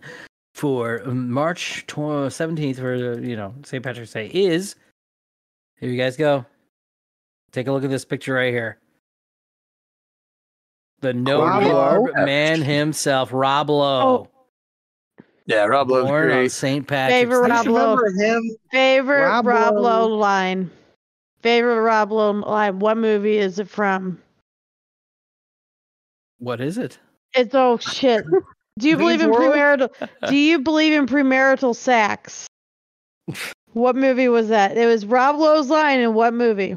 for um, March seventeenth for you know St. Patrick's Day is. Here you guys go. Take a look at this picture right here. The no barb Lowe? man himself, Rob Lowe. Oh. Yeah, Rob Lowe's born on. St. Patrick's Favorite Day. I Rob Lowe. remember him. Favorite Rob Rob, Lowe. Lowe line. Favorite Rob Lowe line. What movie is it from? What is it? It's oh shit. Do you believe in Wayne's World? premarital? Do you believe in premarital sex? What movie was that? It was Rob Lowe's line in what movie?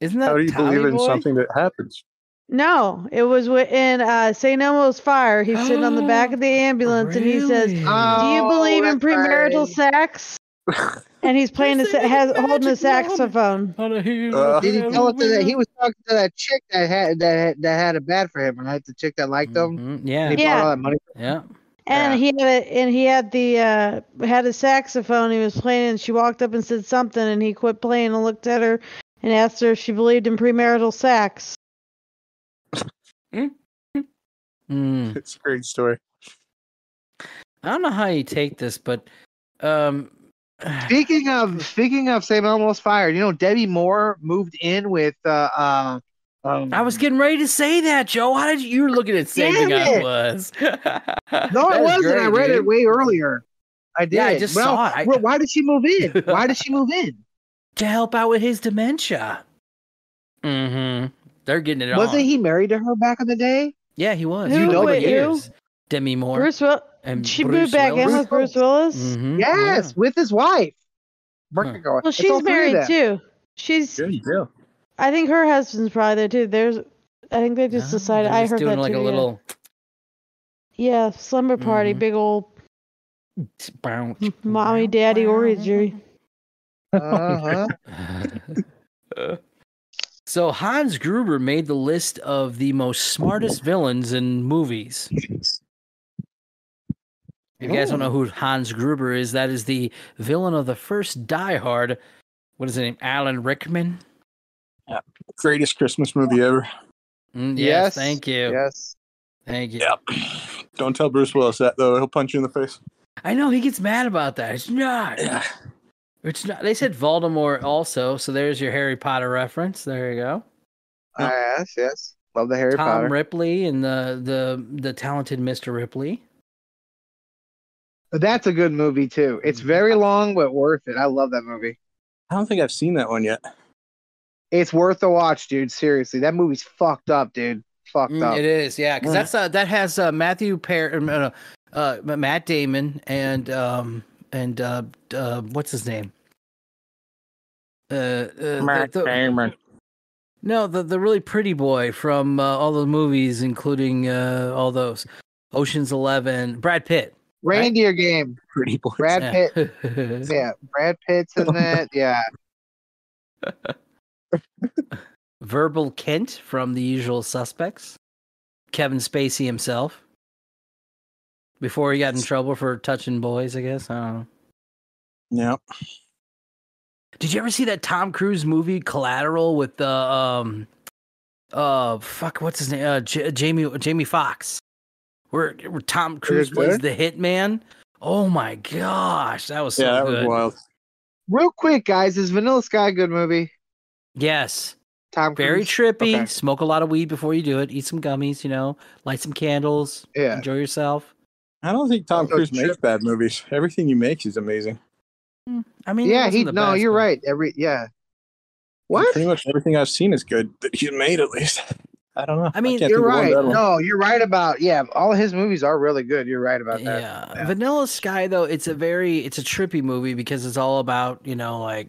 Isn't that How do you Tommy believe in Boy? something that happens? No, it was in uh, St. Elmo's Fire. He's sitting on the back of the ambulance and he says, "Do you Oh, believe in that's right. premarital sex?" And he's playing the Sing sa- has holding a saxophone. On a hill Uh, Did he tell it to that? He was talking to that chick that had that that had it bad for him, right? The chick that liked him. Mhm, Yeah, And he Yeah. bought all that money. yeah. And Yeah. he had a, and he had the uh had a saxophone. He was playing, and she walked up and said something, and he quit playing and looked at her and asked her if she believed in premarital sex. Mm. It's a great story. I don't know how you take this, but um, Speaking of speaking of St. Elmo's Fire, you know Debbie Moore moved in with uh, uh um, I was getting ready to say that, Joe. How did you? You were looking at the same Damn thing I it. was. No, That it is wasn't. I great, read it way earlier. I did. Yeah, I just well, saw it. I- well, why did she move in? Why did she move in? to help out with his dementia. Mm-hmm. They're getting it Wasn't on. he married to her back in the day? Yeah, he was. Who? For Wait, who? years. Demi Moore. Bruce Will. And She Bruce moved back in with Bruce Willis. Mhm, Yes, with his wife. Huh. Well, It's she's married too. She's. Good deal. I think her husband's probably there too. There's. I think they just No, decided. they're I just heard doing that like too. a yeah. little. Yeah, slumber party, Mhm. big old bounce, mommy, daddy orgy. Uh-huh. so Hans Gruber made the list of the most smartest villains in movies. If you guys don't know who Hans Gruber is, that is the villain of the first Die Hard. What is his name? Alan Rickman. Yeah. Greatest Christmas movie ever. Mm, yes, yes. thank you. Yes. Thank you. Yep. Don't tell Bruce Willis that though. He'll punch you in the face. I know he gets mad about that. It's not. Yeah. It's not. They said Voldemort also, so there's your Harry Potter reference. There you go. Uh, yes. Yes. Love the Harry Tom Potter. Ripley and the the the talented Mr. Ripley. But that's a good movie too. It's Mm-hmm. very long but worth it. I love that movie. I don't think I've seen that one yet. It's worth the watch, dude. Seriously, that movie's fucked up, dude. Fucked Mm, up. It is, yeah, because Mm. that's uh, that has uh, Matthew Per, um, uh, uh, Matt Damon, and um and uh, uh what's his name? Uh, uh the- the- Damon. no, the the really pretty boy from uh, all the movies, including uh, all those Ocean's Eleven, Brad Pitt. Reindeer Game. Pretty boy. Brad Yeah. Pitt. Yeah, Brad Pitt's in that. Yeah. Verbal Kint from The Usual Suspects. Kevin Spacey himself. Before he got in trouble for touching boys, I guess. I don't know. Yeah. Did you ever see that Tom Cruise movie Collateral with the um uh fuck what's his name uh J- Jamie Jamie Foxx where, where Tom Cruise it plays good? the hitman? Oh my gosh, that was so yeah, that good. was wild. Real quick, guys, is Vanilla Sky a good movie? Yes, Tom very trippy. Okay. Smoke a lot of weed before you do it. Eat some gummies, you know. Light some candles. Yeah. Enjoy yourself. I don't think Tom Cruise trip. makes bad movies. Everything he makes is amazing. Hmm, I mean, yeah, wasn't he no, best, you're but- right. Every yeah. What? Pretty much everything I've seen is good that he's made, at least. I don't know. I mean, can't You're think of one right. No, you're right about yeah. All his movies are really good. You're right about that. Yeah. Yeah. Vanilla Sky though, it's a very it's a trippy movie because it's all about, you know, like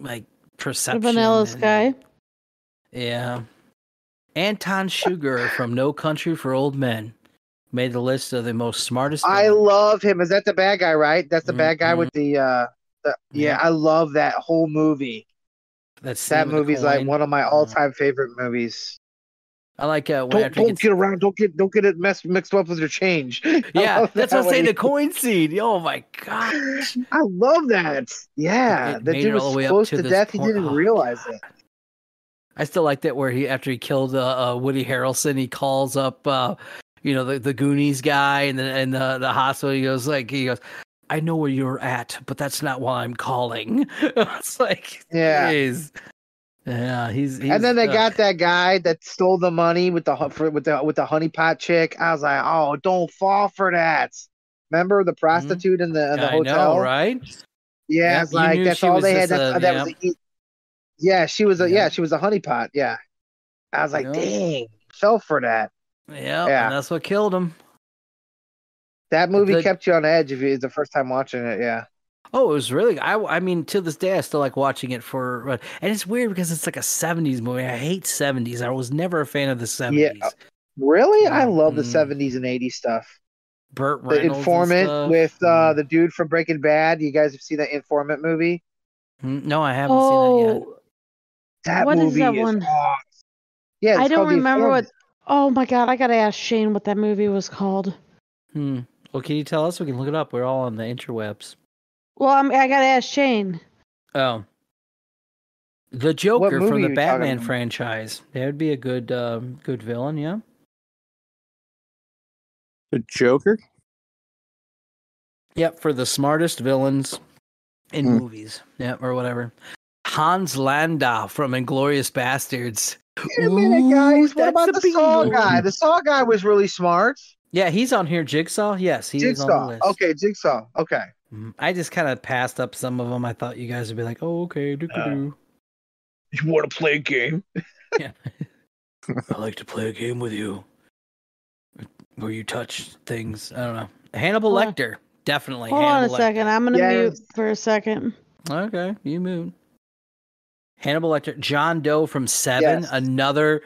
like perception. Vanilla and- Sky. Yeah. Anton Chigurh from No Country for Old Men made the list of the most smartest I villains. love him. Is that the bad guy? Right? That's the bad guy Mhm. with the. uh the, yeah, Yeah. I love that whole movie. That's That movie's like one of my all-time favorite movies. I like uh when Don't don't gets, get around. Don't get don't get it messed mixed up with your change. Yeah, that's that what I'm saying. The coin scene. Oh my gosh. I love that. Yeah, that dude was all the up close to to death. He didn't Oh, realize God. it. I still like that where he after he killed uh, uh, Woody Harrelson, he calls up uh, you know the the Goonies guy and the and the the hospital. He goes like he goes, I know where you're at, but that's not why I'm calling. it's like Yeah. jeez. Yeah, he's, he's and then they uh, got that guy that stole the money with the for, with the with the honeypot chick. I was like, oh, don't fall for that. Remember the prostitute in the in the Mm-hmm. I hotel? know, right? Yeah, Yep, like that's all they had. a- that yeah. was a, yeah, she was a Yeah. yeah, she was a honeypot. Yeah, I was like, Yeah. dang, fell for that. Yeah, Yeah. and that's what killed him. That movie The- kept you on edge if you the first time watching it. Yeah, Oh, it was really. I I mean, to this day, I still like watching it for. uh, And it's weird because it's like a '70s movie. I hate '70s. I was never a fan of the '70s. Yeah. really, I love the mhm. '70s and '80s stuff. Burt The Reynolds and informant with uh, Mm. the dude from Breaking Bad. You guys have seen that informant movie? Mm, No, I haven't seen that yet. Oh, That What is movie that is one? awesome. Yeah, it's I don't remember what. Oh my god, I gotta ask Shane what that movie was called. Hmm. Well, can you tell us? We can look it up. We're all on the interwebs. Well, I'm, I gotta ask Shane. Oh. The Joker from the Batman franchise. That would be a good, um, good villain. Yeah. The Joker? Yep. For the smartest villains in Hmm. movies. Yep. Or whatever. Hans Landa from Inglourious Basterds. Wait a minute, guys. Ooh, What about the Saw bingo. guy? The Saw guy was really smart. Yeah, he's on here. Jigsaw. Yes, he is on the Jigsaw. list. Okay, Jigsaw. Okay. Mhm. I just kind of passed up some of them. I thought you guys would be like, "Oh, okay, doo-doo-doo." You want to play a game? Yeah. I like to play a game with you, where you touch things. I don't know. Hannibal Hold on. Lecter, definitely. Hold on a Hannibal second. I'm gonna Yes. mute for a second. Okay, you move. Hannibal Lecter, John Doe from Seven, Yes. another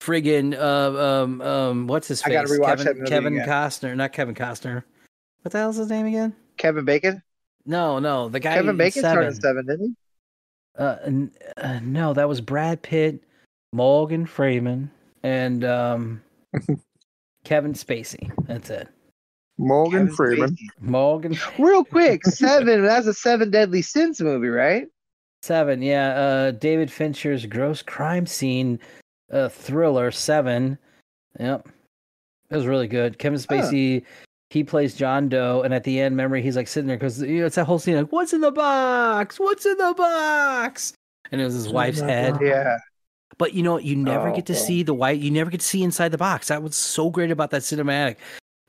friggin' uh, um um what's his I face? gotta rewatch Kevin that movie Kevin again. Costner, not Kevin Costner. What the hell's his name again? Kevin Bacon. No, no, the guy. Kevin Bacon started Seven. in seven, didn't he? Uh, n- uh, no, that was Brad Pitt, Morgan Freeman, and um, Kevin Spacey. That's it. Morgan Kevin Freeman. Spacey. Morgan Real quick, seven. That's a seven deadly sins movie, right? Seven. Yeah. Uh, David Fincher's gross crime scene uh, thriller Seven. Yep. It was really good. Kevin Spacey. He plays John Doe, and at the end, memory he's like sitting there because you know it's that whole scene like, "What's in the box? What's in the box?" And it was his wife's head. Yeah. But you know what? You never Oh, get to boy. see the white. You never get to see inside the box. That was so great about that cinematic.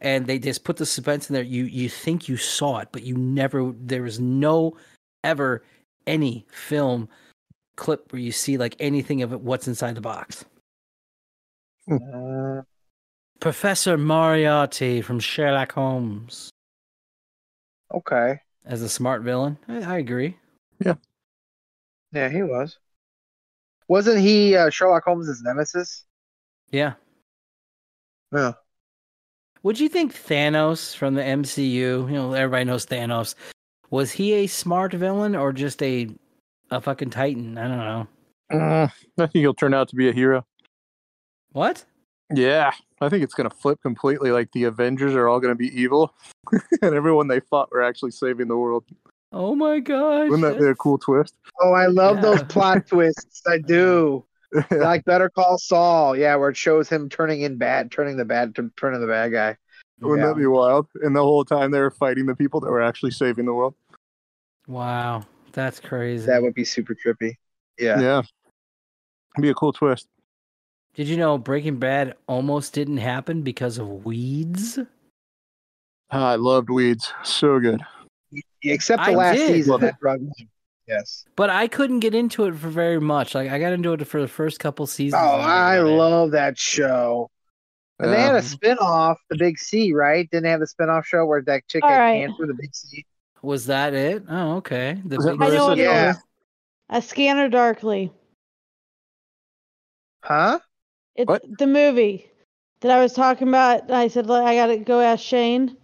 And they just put the suspense in there. You you think you saw it, but you never. There was no ever any film clip where you see like anything of it. What's inside the box? Uh, Professor Moriarty from Sherlock Holmes okay. as a smart villain. I, I agree. Yeah, Yeah, he was. Wasn't he uh, Sherlock Holmes' nemesis? Yeah. Yeah. Would you think Thanos from the MCU? You know, everybody knows Thanos. Was he a smart villain or just a a fucking titan? I don't know. Uh, I think he'll turn out to be a hero. What? Yeah, I think it's gonna flip completely. Like the Avengers are all gonna be evil, and everyone they fought were actually saving the world. Oh my gosh! Wouldn't that be a cool twist? Oh, I love Yeah. those plot twists. I do. Like Better Call Saul, yeah, where it shows him turning in bad, turning the bad, turn turning the bad guy. Wouldn't Yeah. that be wild? And the whole time they were fighting the people that were actually saving the world. Wow, that's crazy. That would be super trippy. Yeah. Yeah, It'd be a cool twist. Did you know Breaking Bad almost didn't happen because of weeds? I loved weeds. So good. Except the I last did. season that drug me. Yes. But I couldn't get into it for very much. Like I got into it for the first couple seasons. Oh, and I was like, love that show. And they had a spin-off, The Big C, right? Didn't they have the spin-off show where that chick All had right. cancer, The Big C? Was that it? Oh, okay. The Was big I know Marissa what it Yeah. A Scanner Darkly. Huh? It's What? the movie that I was talking about. I said "Look, I gotta go ask Shane.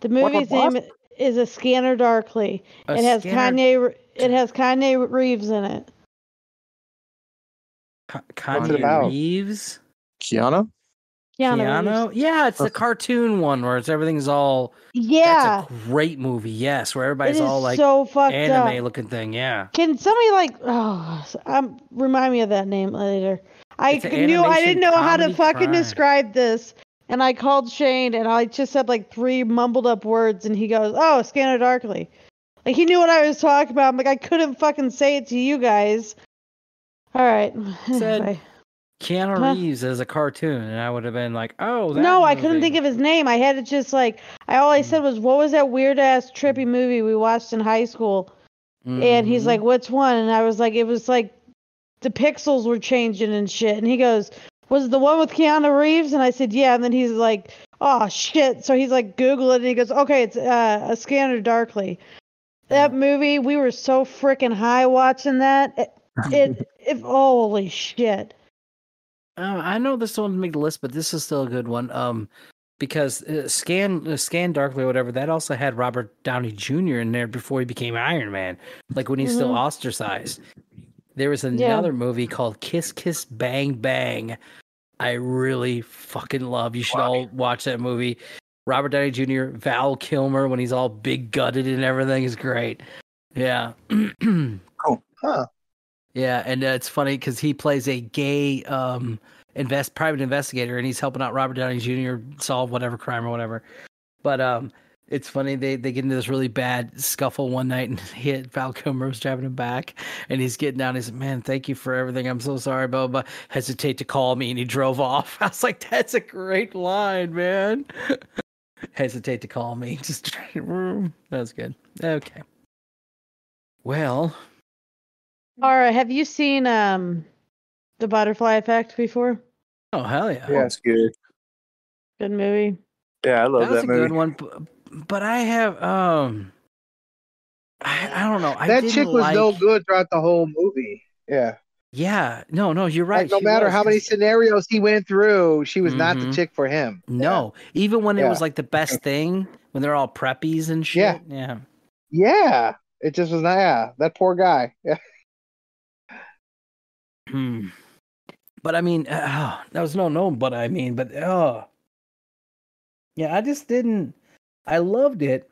The movie's what? name is A Scanner Darkly. A it has Scanner- Kanye. It has Kanye Reeves in it. Ka- Kanye? Reeves. Keanu? Keanu. Keanu? Yeah, it's the cartoon one where it's everything's all. Yeah, That's a great movie. Yes, where everybody's is all like so fucked anime up. looking thing. Yeah. Can somebody like oh um remind me of that name later? I knew I didn't know how to fucking crime. describe this. And I called Shane and I just said like three mumbled up words and he goes, Oh, Scanner Darkly. Like he knew what I was talking about. I'm like, I couldn't fucking say it to you guys. All right. Said-. Keanu Huh? Reeves as a cartoon, and I would have been like, "Oh, that No, I couldn't think of his name. I had to just like I all I said was, What was that weird ass trippy movie we watched in high school? And he's Mhm. like, "Which one?" And I was like, "It was like the pixels were changing and shit." And he goes, "Was the one with Keanu Reeves?" And I said, "Yeah." And then he's like, "Oh shit!" So he's like, "Google it," and he goes, "Okay, it's uh, a Scanner Darkly." That movie, we were so freaking high watching that. It, it, it holy shit. Oh, I know this one didn't make the list, but this is still a good one. Um, because uh, Scan uh, Scan Darkly or whatever that also had Robert Downey Jr. in there before he became Iron Man, like when he's still Mhm. ostracized. There was another movie called Kiss Kiss Bang Bang. I really fucking love. You should all watch that movie. Robert Downey Jr., Val Kilmer when he's all big gutted and everything is great. Yeah. Huh. Yeah, and uh, it's funny because he plays a gay um invest private investigator, and he's helping out Robert Downey Jr. solve whatever crime or whatever. But um, it's funny they they get into this really bad scuffle one night, and he had Val Kilmer was driving him back, and he's getting down. He said, "Man, thank you for everything. I'm so sorry, blah blah." blah. Hesitate to call me, and he drove off. I was like, "That's a great line, man." Hesitate to call me. Just that was good. Okay. Well, All right, have you seen um the Butterfly Effect before? oh hell yeah. Yeah, it's good. Good movie. Yeah, I love that was that, a movie. good one, but, I have um, I, I don't know. I that chick was no good throughout the whole movie. Yeah. Yeah, no, no, you're right. Like, no matter was, how many scenarios he went through, she was not the Mhm. chick for him. No, even when it was like the best thing, when they're all preppies and shit. Yeah. yeah. Yeah. It just was not. Yeah. That poor guy. Yeah. Hmm. But I mean, uh, that was no, no. But I mean, but oh, yeah, I just didn't. I loved it.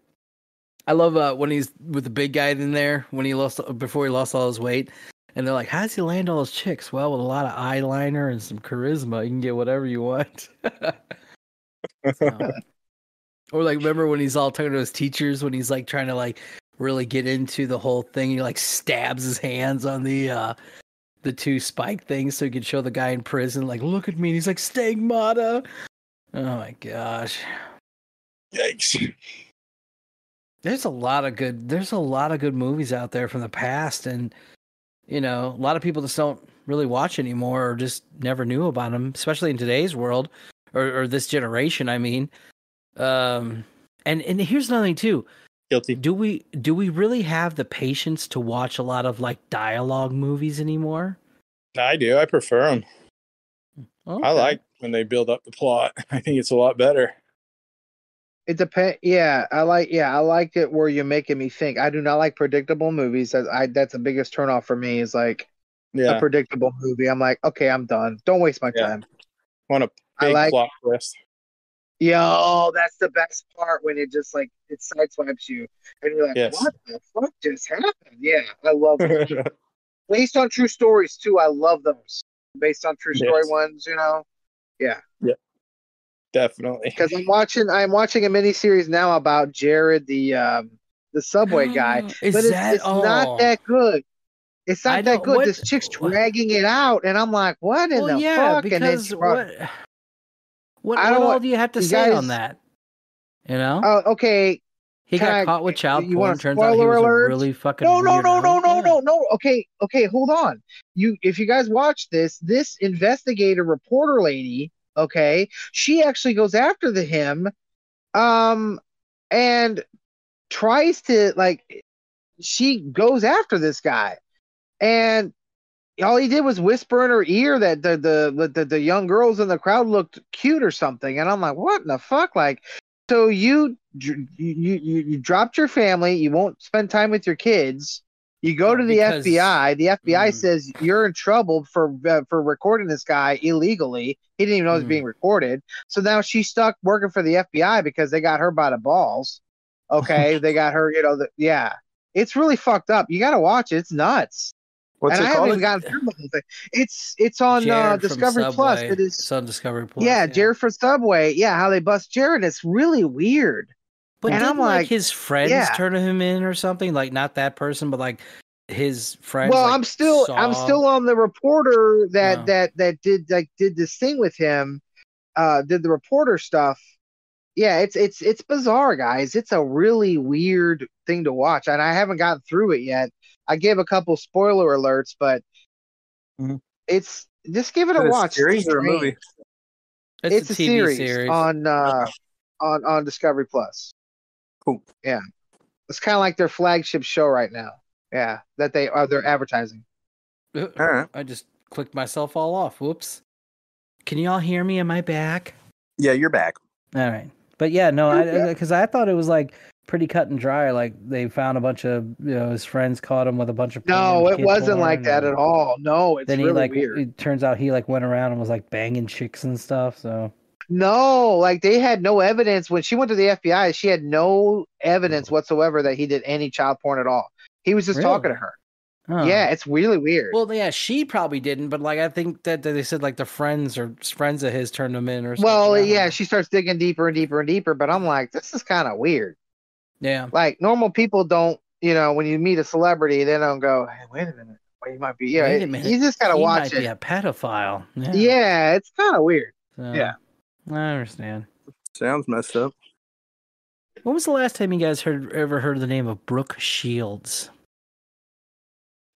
I love uh, when he's with the big guy in there when he lost before he lost all his weight, and they're like, "How does he land all his chicks?" Well, with a lot of eyeliner and some charisma, you can get whatever you want. Or like, remember when he's all talking to his teachers when he's like trying to like really get into the whole thing? He like stabs his hands on the uh the two spike things so he could show the guy in prison, like, look at me. And he's like, stigmata. Oh my gosh. Yikes. There's a lot of good there's a lot of good movies out there from the past and you know, a lot of people just don't really watch anymore or just never knew about them, especially in today's world or, or this generation, I mean. Um and and here's another thing too. Guilty. Do we do we really have the patience to watch a lot of like dialogue movies anymore? I do. I prefer them. I like when they build up the plot. I think it's a lot better. It depends. Yeah, I like. Yeah, I liked it where you're making me think. I do not like predictable movies. That's I. That's the biggest turnoff for me. Is like a predictable movie. I'm like, okay, I'm done. Don't waste my Yeah. time. Want a I big like- plot twist. Yo, that's the best part when it just like it sideswipes you, and you're like, Yes. what the fuck just happened? Yeah, I love based on true stories too. I love those based on true story Yes. ones. You know, Definitely. because I'm watching. I'm watching a mini series now about Jared, the um, the subway guy. Is but it's, that it's oh. not that good. It's not I that good. what- this chick's what- dragging it out, and I'm like, what in well, the yeah, fuck? and then because she what, what, I don't all want- do you have to you say guys- on that? You know? Oh, okay. He Can got I- caught with child you porn. want a Turns out he was alert? a really fucking No, no, no, no, no, no, no. Okay, okay, hold on. You, if you guys watch this, this investigator reporter lady, okay, she actually goes after the him, um, and tries to like, she goes after this guy, and all he did was whisper in her ear that the the the, the young girls in the crowd looked cute or something, and I'm like, what in the fuck, like. So you, you you you dropped your family. You won't spend time with your kids. You go to the Because- FBI. The FBI Mm. says you're in trouble for uh, for recording this guy illegally. He didn't even know it was Mm. being recorded. So now she's stuck working for the FBI because they got her by the balls. Okay, they got her. You know, the, yeah, it's really fucked up. You got to watch it. It's nuts. What's and it I haven't called? even gotten through the whole thing. It's it's on uh, Jared from Discovery Plus. It is It's on Discovery Plus. yeah, Jared for Subway. Yeah, how they bust Jared. It's really weird. But And didn't I'm like, like, his friends yeah. turn him in or something? Like not that person, but like his friends. well, like, I'm still I'm still on the reporter that Oh. that that did like did this thing with him. Uh, did the reporter stuff. Yeah, it's it's it's bizarre, guys. It's a really weird thing to watch, and I haven't gotten through it yet. I gave a couple spoiler alerts, but Mhm. it's just give it Is a it a watch. series It's or a movie? It's, It's, a, a, TV series, series. on uh on on Discovery Plus. Cool. Yeah, it's kind of like their flagship show right now. Yeah, that they are they're advertising. Uh, All right. I just clicked myself all off. Whoops. Can you all hear me? Am I back? Yeah, you're back. All right. But yeah, no, Yeah. I because I thought it was like pretty cut and dry. Like they found a bunch of you know his friends caught him with a bunch of No, it wasn't like that at all. No, it's Then really he like weird. it turns out he like went around and was like banging chicks and stuff. So No, like they had no evidence when she went to the FBI. She had no evidence whatsoever that he did any child porn at all. He was just talking to her. Huh. Yeah, it's really weird. Well, yeah, she probably didn't, but like I think that, that they said like the friends or friends of his turned him in or something. Well, yeah, know. she starts digging deeper and deeper and deeper, but I'm like, this is kind of weird. yeah. Like normal people don't, you know, when you meet a celebrity, they don't go, "Hey, wait a minute, well, you might be." Yeah, Wait a minute, you just gotta he watch might be a pedophile. Yeah. Yeah, it's kind of weird. So, yeah. I understand. Sounds messed up. When was the last time you guys heard ever heard the name of Brooke Shields?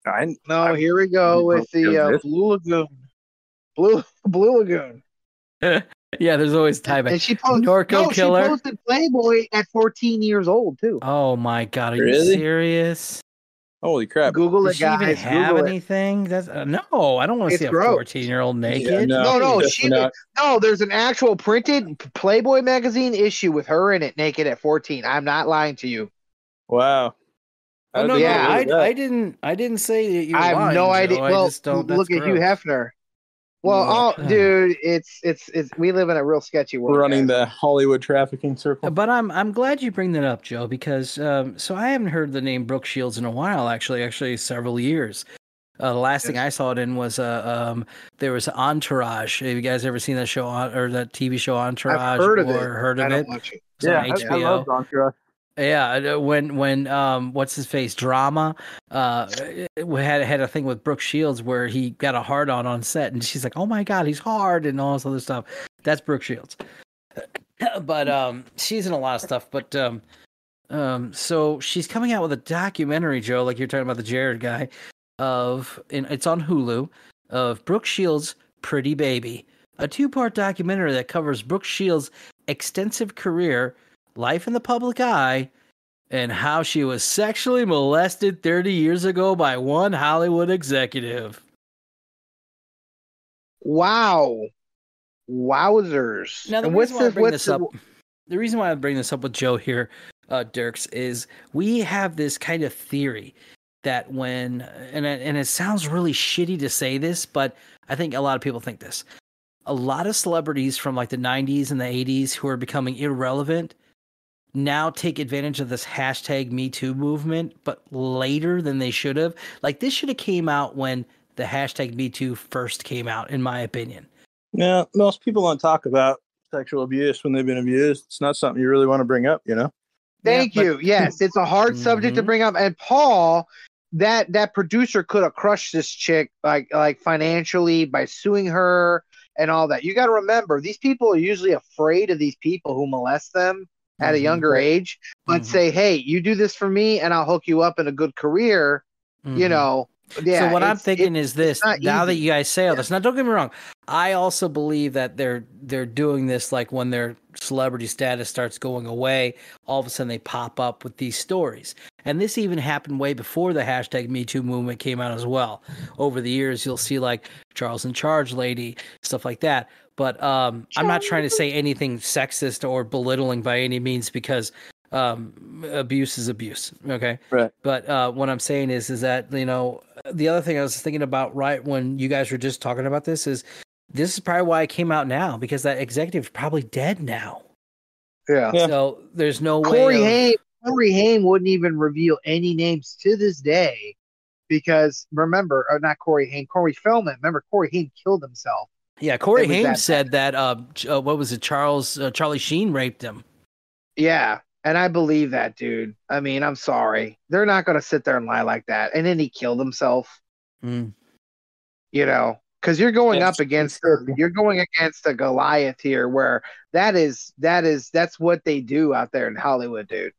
I No, here we go with the uh. Blue Lagoon. Blue Blue Lagoon. yeah, there's always time. And she posted Norco no, killer? She posted Playboy at 14 years old too. Oh my god, are you serious? Holy crap. Google Does it, she even have Google it. anything? That's uh, no, I don't want to It's see a 14 year old naked. Yeah, No, no, definitely she not. No, there's an actual printed Playboy magazine issue with her in it naked at 14. I'm not lying to you. Wow. Oh, no, yeah, no, I. I didn't. I didn't say that you. Were I have lying, no Joe. idea. I well, just don't. look that's at Hugh. Hefner. Well, Yeah. all, dude, it's it's it's we live in a real sketchy world. running guys. the Hollywood trafficking circle. But I'm I'm glad you bring that up, Joe, because um, so I haven't heard the name Brooke Shields in a while. Actually, actually several years. Uh, the last thing I saw it in was uh, um, there was Entourage. Have you guys ever seen that show on, or that TV show Entourage? I've heard of or it. heard I of don't it? watch it. It's on yeah, I, I HBO. love Entourage. Yeah, uh, when when um what's his face drama uh had had a thing with Brooke Shields where he got a hard on on set and she's like, "Oh my god, he's hard" and all this other stuff. That's Brooke Shields. but um she's in a lot of stuff, but um um so she's coming out with a documentary, Joe, like you're talking about the Jared guy of and it's on Hulu of Brooke Shields Pretty Baby, a two-part documentary that covers Brooke Shields' extensive career life in the public eye, and how she was sexually molested 30 years ago by one Hollywood executive. Wow, wowzers! Now, the and reason why I bring this the, up, the reason why I bring this up with Joe here, uh, Dirks, is we have this kind of theory that when, and and it sounds really shitty to say this, but I think a lot of people think this. A lot of celebrities from like the 90s and the 80s who are becoming irrelevant now take advantage of this hashtag Me Too movement, but later than they should have. Like this should have came out when the hashtag Me Too first came out, in my opinion. Yeah, most people don't talk about sexual abuse when they've been abused. It's not something you really want to bring up, you know? Thank Yeah, but- you. Yes, it's a hard subject to Mhm. bring up. And Paul, that that producer could have crushed this chick like like financially by suing her and all that. You got to remember, these people are usually afraid of these people who molest them at a Mhm. younger age, but Mhm. say, hey, you do this for me, and I'll hook you up in a good career. You Mhm. know. Yeah. so what I'm thinking it- is this: now that you guys say all Yeah. this, now don't get me wrong, I also believe that they're they're doing this like when their celebrity status starts going away, all of a sudden they pop up with these stories, and this even happened way before the hashtag Me Too movement came out as well. Over the years, you'll see like Charles in Charge lady, stuff like that. But um, I'm not trying to say anything sexist or belittling by any means because um, abuse is abuse. Okay. Right. But uh, what I'm saying is, is that you know, the other thing I was thinking about right when you guys were just talking about this is, this is probably why it came out now because that executive is probably dead now. Yeah. Yeah. So there's no way. Corey of- Haim, Corey Haim wouldn't even reveal any names to this day because remember, or not Corey Haim, Corey Feldman. Remember, Corey Haim killed himself. Yeah, Corey it Haim said that. Uh, uh, what was it? Charles uh, Charlie Sheen raped him. Yeah, and I believe that, dude. I mean, I'm sorry, they're not gonna sit there and lie like that. And then he killed himself. Mm. You know, because you're going That's- up against you're going against a Goliath here, where that is that is that's what they do out there in Hollywood, dude.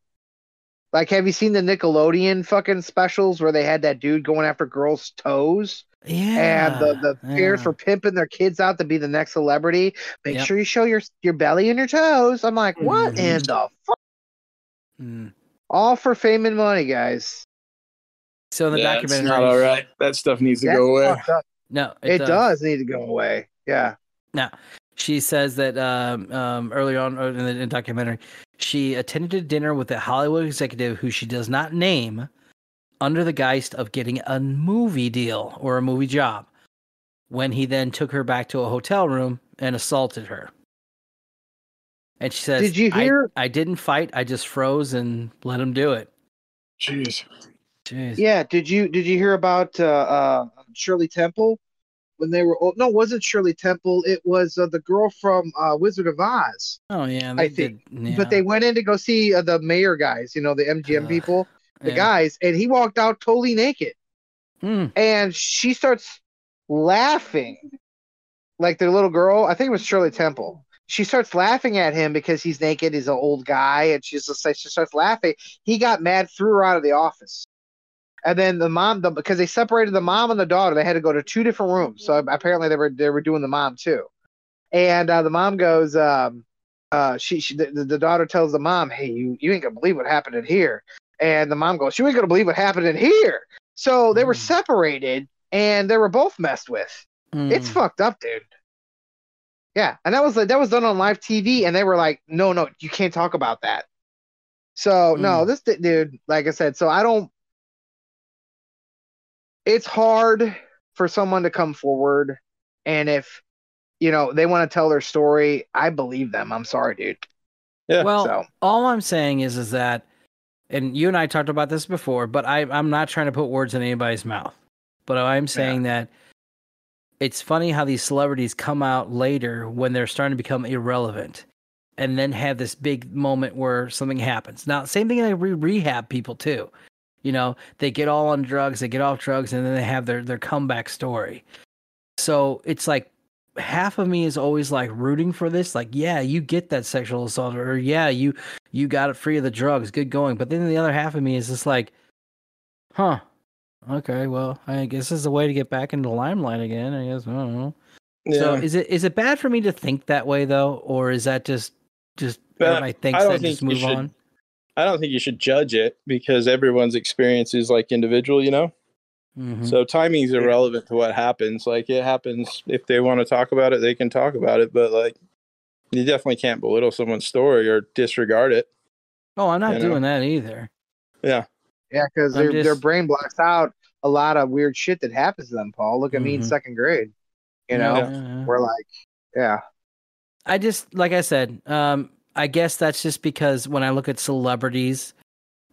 Like, have you seen the Nickelodeon fucking specials where they had that dude going after girls' toes? Yeah. and the, the parents yeah. were pimping their kids out to be the next celebrity. Make Yep. sure you show your your belly and your toes. I'm like, what Mhm. in the fuck? Mm. All for fame and money, guys. So in the Yeah, it's documentary, not all right. That stuff needs to go away. up. no, It, does. need to go away. Yeah. Now, she says that um, um, earlier on in the, in the documentary, she attended a dinner with a Hollywood executive who she does not name under the geist of getting a movie deal or a movie job. When he then took her back to a hotel room and assaulted her. And she says, Did you "I- hear- I, didn't fight. I just froze and let him do it. Jeez. Jeez. Yeah. Did you did you hear about uh, uh, Shirley Temple when they were? Oh, no, it wasn't Shirley Temple. It was uh, the girl from uh, Wizard of Oz. Oh, yeah. I think- did, yeah. But they went in to go see uh, the mayor guys. You know, the MGM people, the yeah. guys, and he walked out totally naked. Hmm. and she starts laughing like the little girl i think it was shirley temple she starts laughing at him because he's naked he's an old guy and she's just like she starts laughing he got mad threw her out of the office and then the mom the, because they separated the mom and the daughter they had to go to two different rooms so apparently they were they were doing the mom too and uh, the mom goes um uh she, she the, the daughter tells the mom hey you you ain't gonna believe what happened in here and the mom goes you ain't gonna believe what happened in here so they were Mm. separated and they were both messed with. It's Hmm. fucked up, dude. Yeah, and that was that was done on live TV, and they were like, "No, no, you can't talk about that." So no, Mm. this dude, like I said, so I don't. It's hard for someone to come forward, and if you know they want to tell their story, I believe them. I'm sorry, dude. Yeah. Well, so all I'm saying is, is that, and you and I talked about this before, but I, I'm not trying to put words in anybody's mouth. But I'm saying that it's funny how these celebrities come out later when they're starting to become irrelevant, and then have this big moment where something happens. Now, same thing like rehab people too. You know, they get all on drugs, they get off drugs, and then they have their their comeback story. So it's like half of me is always like rooting for this like yeah you get that sexual assault or yeah you you got it free of the drugs good going but then the other half of me is just like huh okay well i guess this is a way to get back into the limelight again i guess i don't know Yeah. so is it is it bad for me to think that way though or is that just just But everybody thinks I don't that think just move should- on I don't think you should judge it because everyone's experience is like individual, you know? Mhm. So is irrelevant to what happens. Like it happens if they want to talk about it, they can talk about it, but like you definitely can't belittle someone's story or disregard it. oh i'm not you know. doing that either Yeah. yeah, because I'm their their brain blocks out a lot of weird shit that happens to them. Paul, look at me in Mhm. second grade. You know, Yeah, yeah, yeah. we're like, yeah. I just like I said, um, I guess that's just because when I look at celebrities,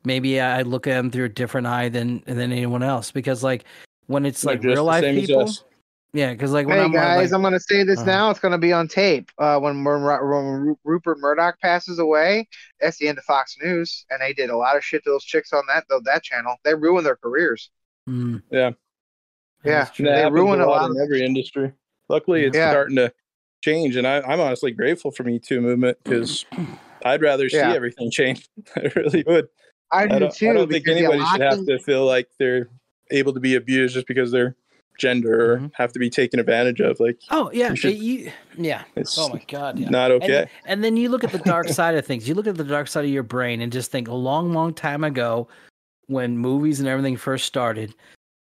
maybe I look at them through a different eye than than anyone else. Because like when it's They're like real life people, yeah. Because like when Hey I'm guys, like, I'm gonna say this Uh-huh. now. It's gonna be on tape. Uh, when when, when Rupert Murdoch passes away, that's the end of Fox News, and they did a lot of shit to those chicks on that though that channel. They ruined their careers. mm, Yeah. Yeah. that's true. That They happens ruin a lot in of- every industry. Luckily, it's Yeah. starting to change, and I, I'm honestly grateful for Me Too movement because I'd rather see Yeah. everything change. I really would. I I do don't, too. I don't think anybody should have to feel like they're able to be abused just because they're gender or Mhm. have to be taken advantage of. Like Oh yeah, You should- you, yeah. it's Oh my god, yeah. not And- okay. And, then you look at the dark side of things. You look at the dark side of your brain and just think a long, long time ago when movies and everything first started,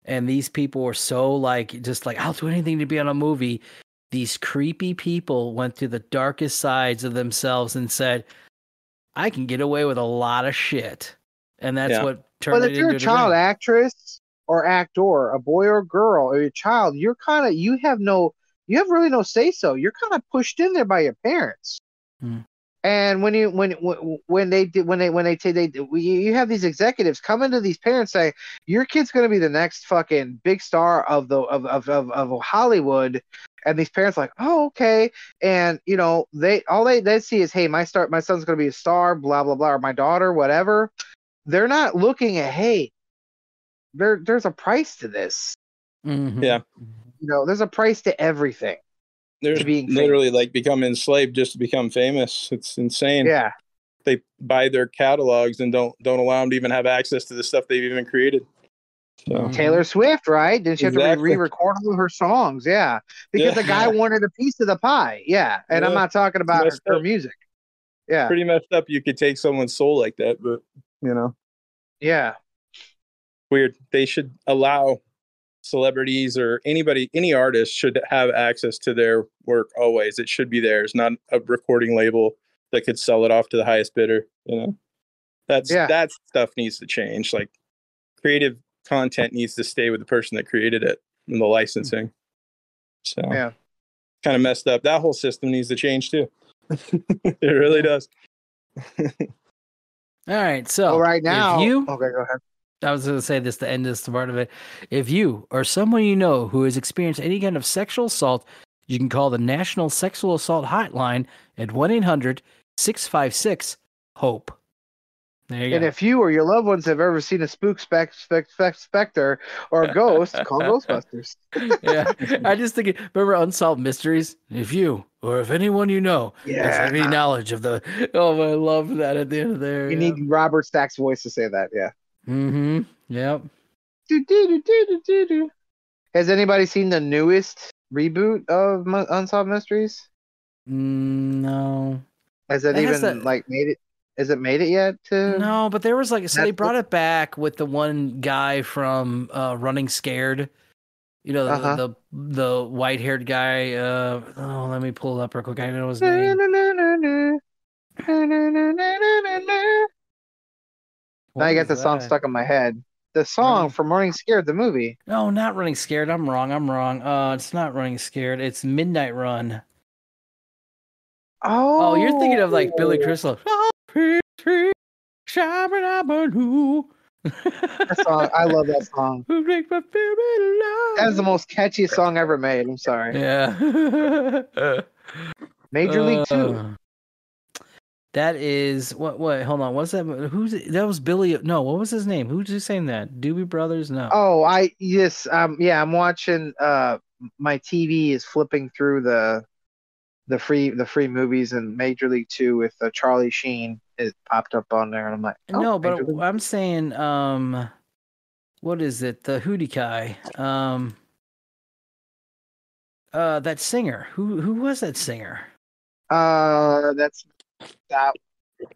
and these people were so like just like, I'll do anything to be on a movie. These creepy people went through the darkest sides of themselves and said, I can get away with a lot of shit. And that's Yeah. what turned But it if you're a child ring. actress or actor, a boy or a girl, or a child, you're kind of you have no you have really no say so. You're kind of pushed in there by your parents. Hmm. And when you when when when they did when they when they say they you you have these executives coming to these parents saying your kid's going to be the next fucking big star of the of of of, of Hollywood, and these parents are like oh okay, and you know they all they they see is hey my start my son's going to be a star blah blah blah or my daughter whatever. They're not looking at hey there there's a price to this. Mhm. Yeah. You know, there's a price to everything. They're being famous. literally like become enslaved just to become famous. It's insane. Yeah. They buy their catalogs and don't don't allow them to even have access to the stuff they've even created. So Mhm. Taylor Swift, right? Did she have to re-record all of her songs? Yeah, because Yeah. the guy wanted a piece of the pie. Yeah, and I'm not talking about her, her music. Yeah, pretty messed up. You could take someone's soul like that, but you know, yeah, weird. They should allow celebrities or anybody, any artist should have access to their work always. It should be theirs, not a recording label that could sell it off to the highest bidder. You know, that's Yeah. that stuff needs to change. Like creative content needs to stay with the person that created it and the licensing. So Yeah. kind of messed up. That whole system needs to change too. it really does. All right. So well, right if now, you okay, go ahead. I was going to say this to end this part of it. If you or someone you know who has experienced any kind of sexual assault, you can call the National Sexual Assault Hotline at 1 800 656 HOPE. There you And go. if you or your loved ones have ever seen a spook spec, spec, spec specter or a ghost, call Ghostbusters. yeah. I just think, remember Unsolved Mysteries? If you or if anyone you know has any knowledge of the. Oh, I love that at the end of there. You need Robert Stack's voice to say that. Yeah. Mm hmm. Yep. Do, do, do. Has anybody seen the newest reboot of Mo- Unsolved Mysteries? Mm, no. Has it, It even has that- like made it? Has it made it yet? To No, but there was like so they brought it back with the one guy from uh Running Scared. You know, the Uh-huh. the, the white haired guy, uh oh let me pull it up real quick. I know his name. Now I got the song stuck in my head. The song from Running Scared, the movie. No, not Running Scared. I'm wrong. I'm wrong. Uh it's not Running Scared. It's Midnight Run. Oh, Oh, you're thinking of like Billy Crystal. That song, I love that song. That is the most catchiest song ever made. I'm sorry. Yeah. Major League Two. That is what? What? Hold on. What's that? Who's that? Was Billy? No. What was his name? Who's just saying that? Doobie Brothers? No. Oh, I yes, um, yeah, I'm watching. Uh, my TV is flipping through the the free the free movies and Major League Two with uh, Charlie Sheen. It popped up on there, and I'm like, oh, no, but League- I'm saying, um, what is it? The Hootie Kai. Um, uh, that singer. Who who was that singer? uh, that's that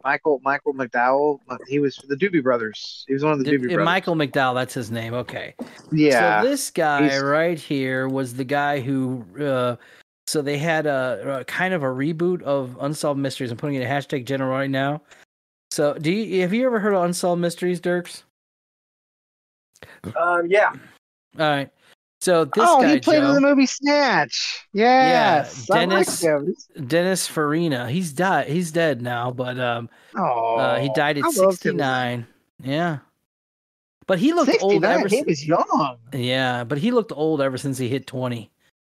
Michael Michael McDonald. uh, He was the Doobie Brothers. He was one of the Did- Doobie Brothers. Michael McDonald. That's his name. Okay. yeah, So this guy he's- right here was the guy who. Uh, so they had a, a kind of a reboot of Unsolved Mysteries. I'm putting it in hashtag general right now. So do you have you ever heard of Unsolved Mysteries, Dirks? Um, yeah. All right. So this oh, guy he played Joe, in the movie Snatch. Yes, like Dennis-. Dennis Farina. He's died. He's dead now, but um, Oh, uh, he died at him. 69. Yeah. But he looked old ever He since. was young. Yeah, but he looked old ever since he hit 20.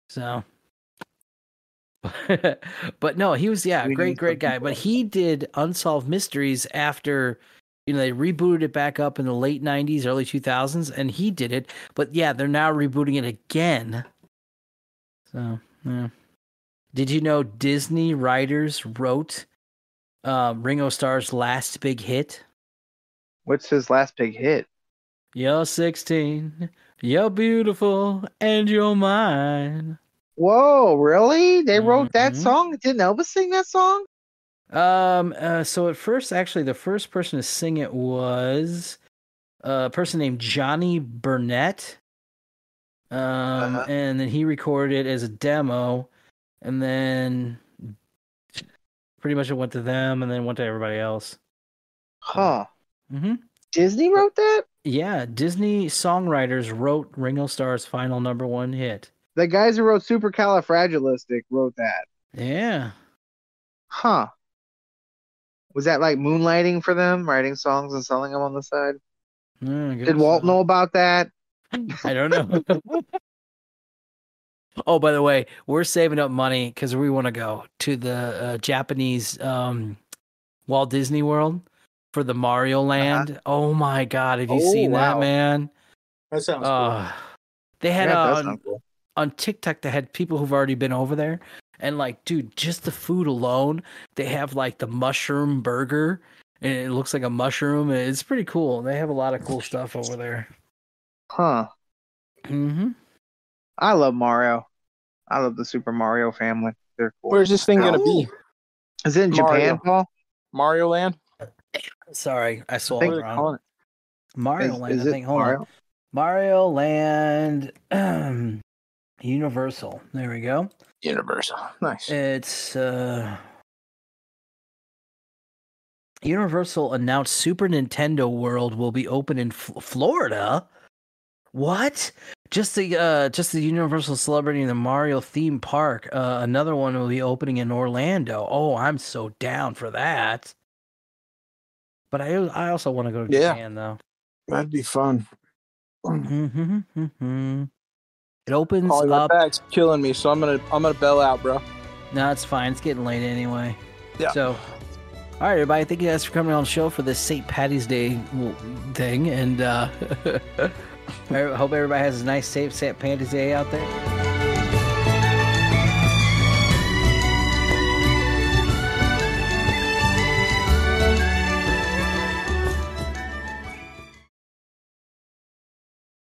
So but no, he was yeah, We great great guy, but he did Unsolved Mysteries after you know they rebooted it back up in the late 90s, early 2000s and he did it. But yeah, they're now rebooting it again. So, yeah. Did you know Disney writers wrote Um, Ringo Starr's last big hit. What's his last big hit? You're 16, you're beautiful, and you're mine. Whoa, really? They wrote that Mhm. song? Didn't Elvis sing that song? Um, uh, so at first, actually, the first person to sing it was a person named Johnny Burnette. Um, Uh-huh. and then he recorded it as a demo, and then pretty much it went to them, and then went to everybody else. Huh. hmm Disney wrote that? Yeah, Disney songwriters wrote Ringo Starr's final number one hit. The guys who wrote Supercalifragilistic wrote that. Yeah. Huh. Was that like moonlighting for them, writing songs and selling them on the side? Mm, Did Walt so. know about that? I don't know. oh, by the way, we're saving up money because we want to go to the uh, Japanese um, Walt Disney World for the Mario Land. Oh my God, have you Uh-huh. Oh, seen that, man? That sounds Uh, they had Yeah, uh, on, cool. on TikTok, they had people who've already been over there. And like, dude, just the food alone, they have like the mushroom burger and it looks like a mushroom. It's pretty cool. They have a lot of cool stuff over there. Huh. Mm-hmm. I love Mario. I love the Super Mario family. They're cool. Where's this thing gonna be? Is it in Mario. Japan, Paul? Mario Land? Sorry, I saw think it What are they wrong. calling it? Mario Is- Land, is I it think. Hold Mario? on. Mario Land um, Universal. There we go. Universal. Nice. It's uh Universal announced Super Nintendo World will be open in F- Florida. What? Just the uh just the Universal celebrating the Mario theme park. Uh another one will be opening in Orlando. Oh, I'm so down for that. But I I also want to go to Yeah. Japan though. That'd be fun. Mm-hmm. It opens Polly, my up. back's killing me, so I'm gonna I'm gonna bail out, bro. No, it's fine. It's getting late anyway. Yeah. So, all right, everybody. Thank you guys for coming on the show for this St. Patty's Day thing, and uh, I hope everybody has a nice, safe St. Patty's Day out there.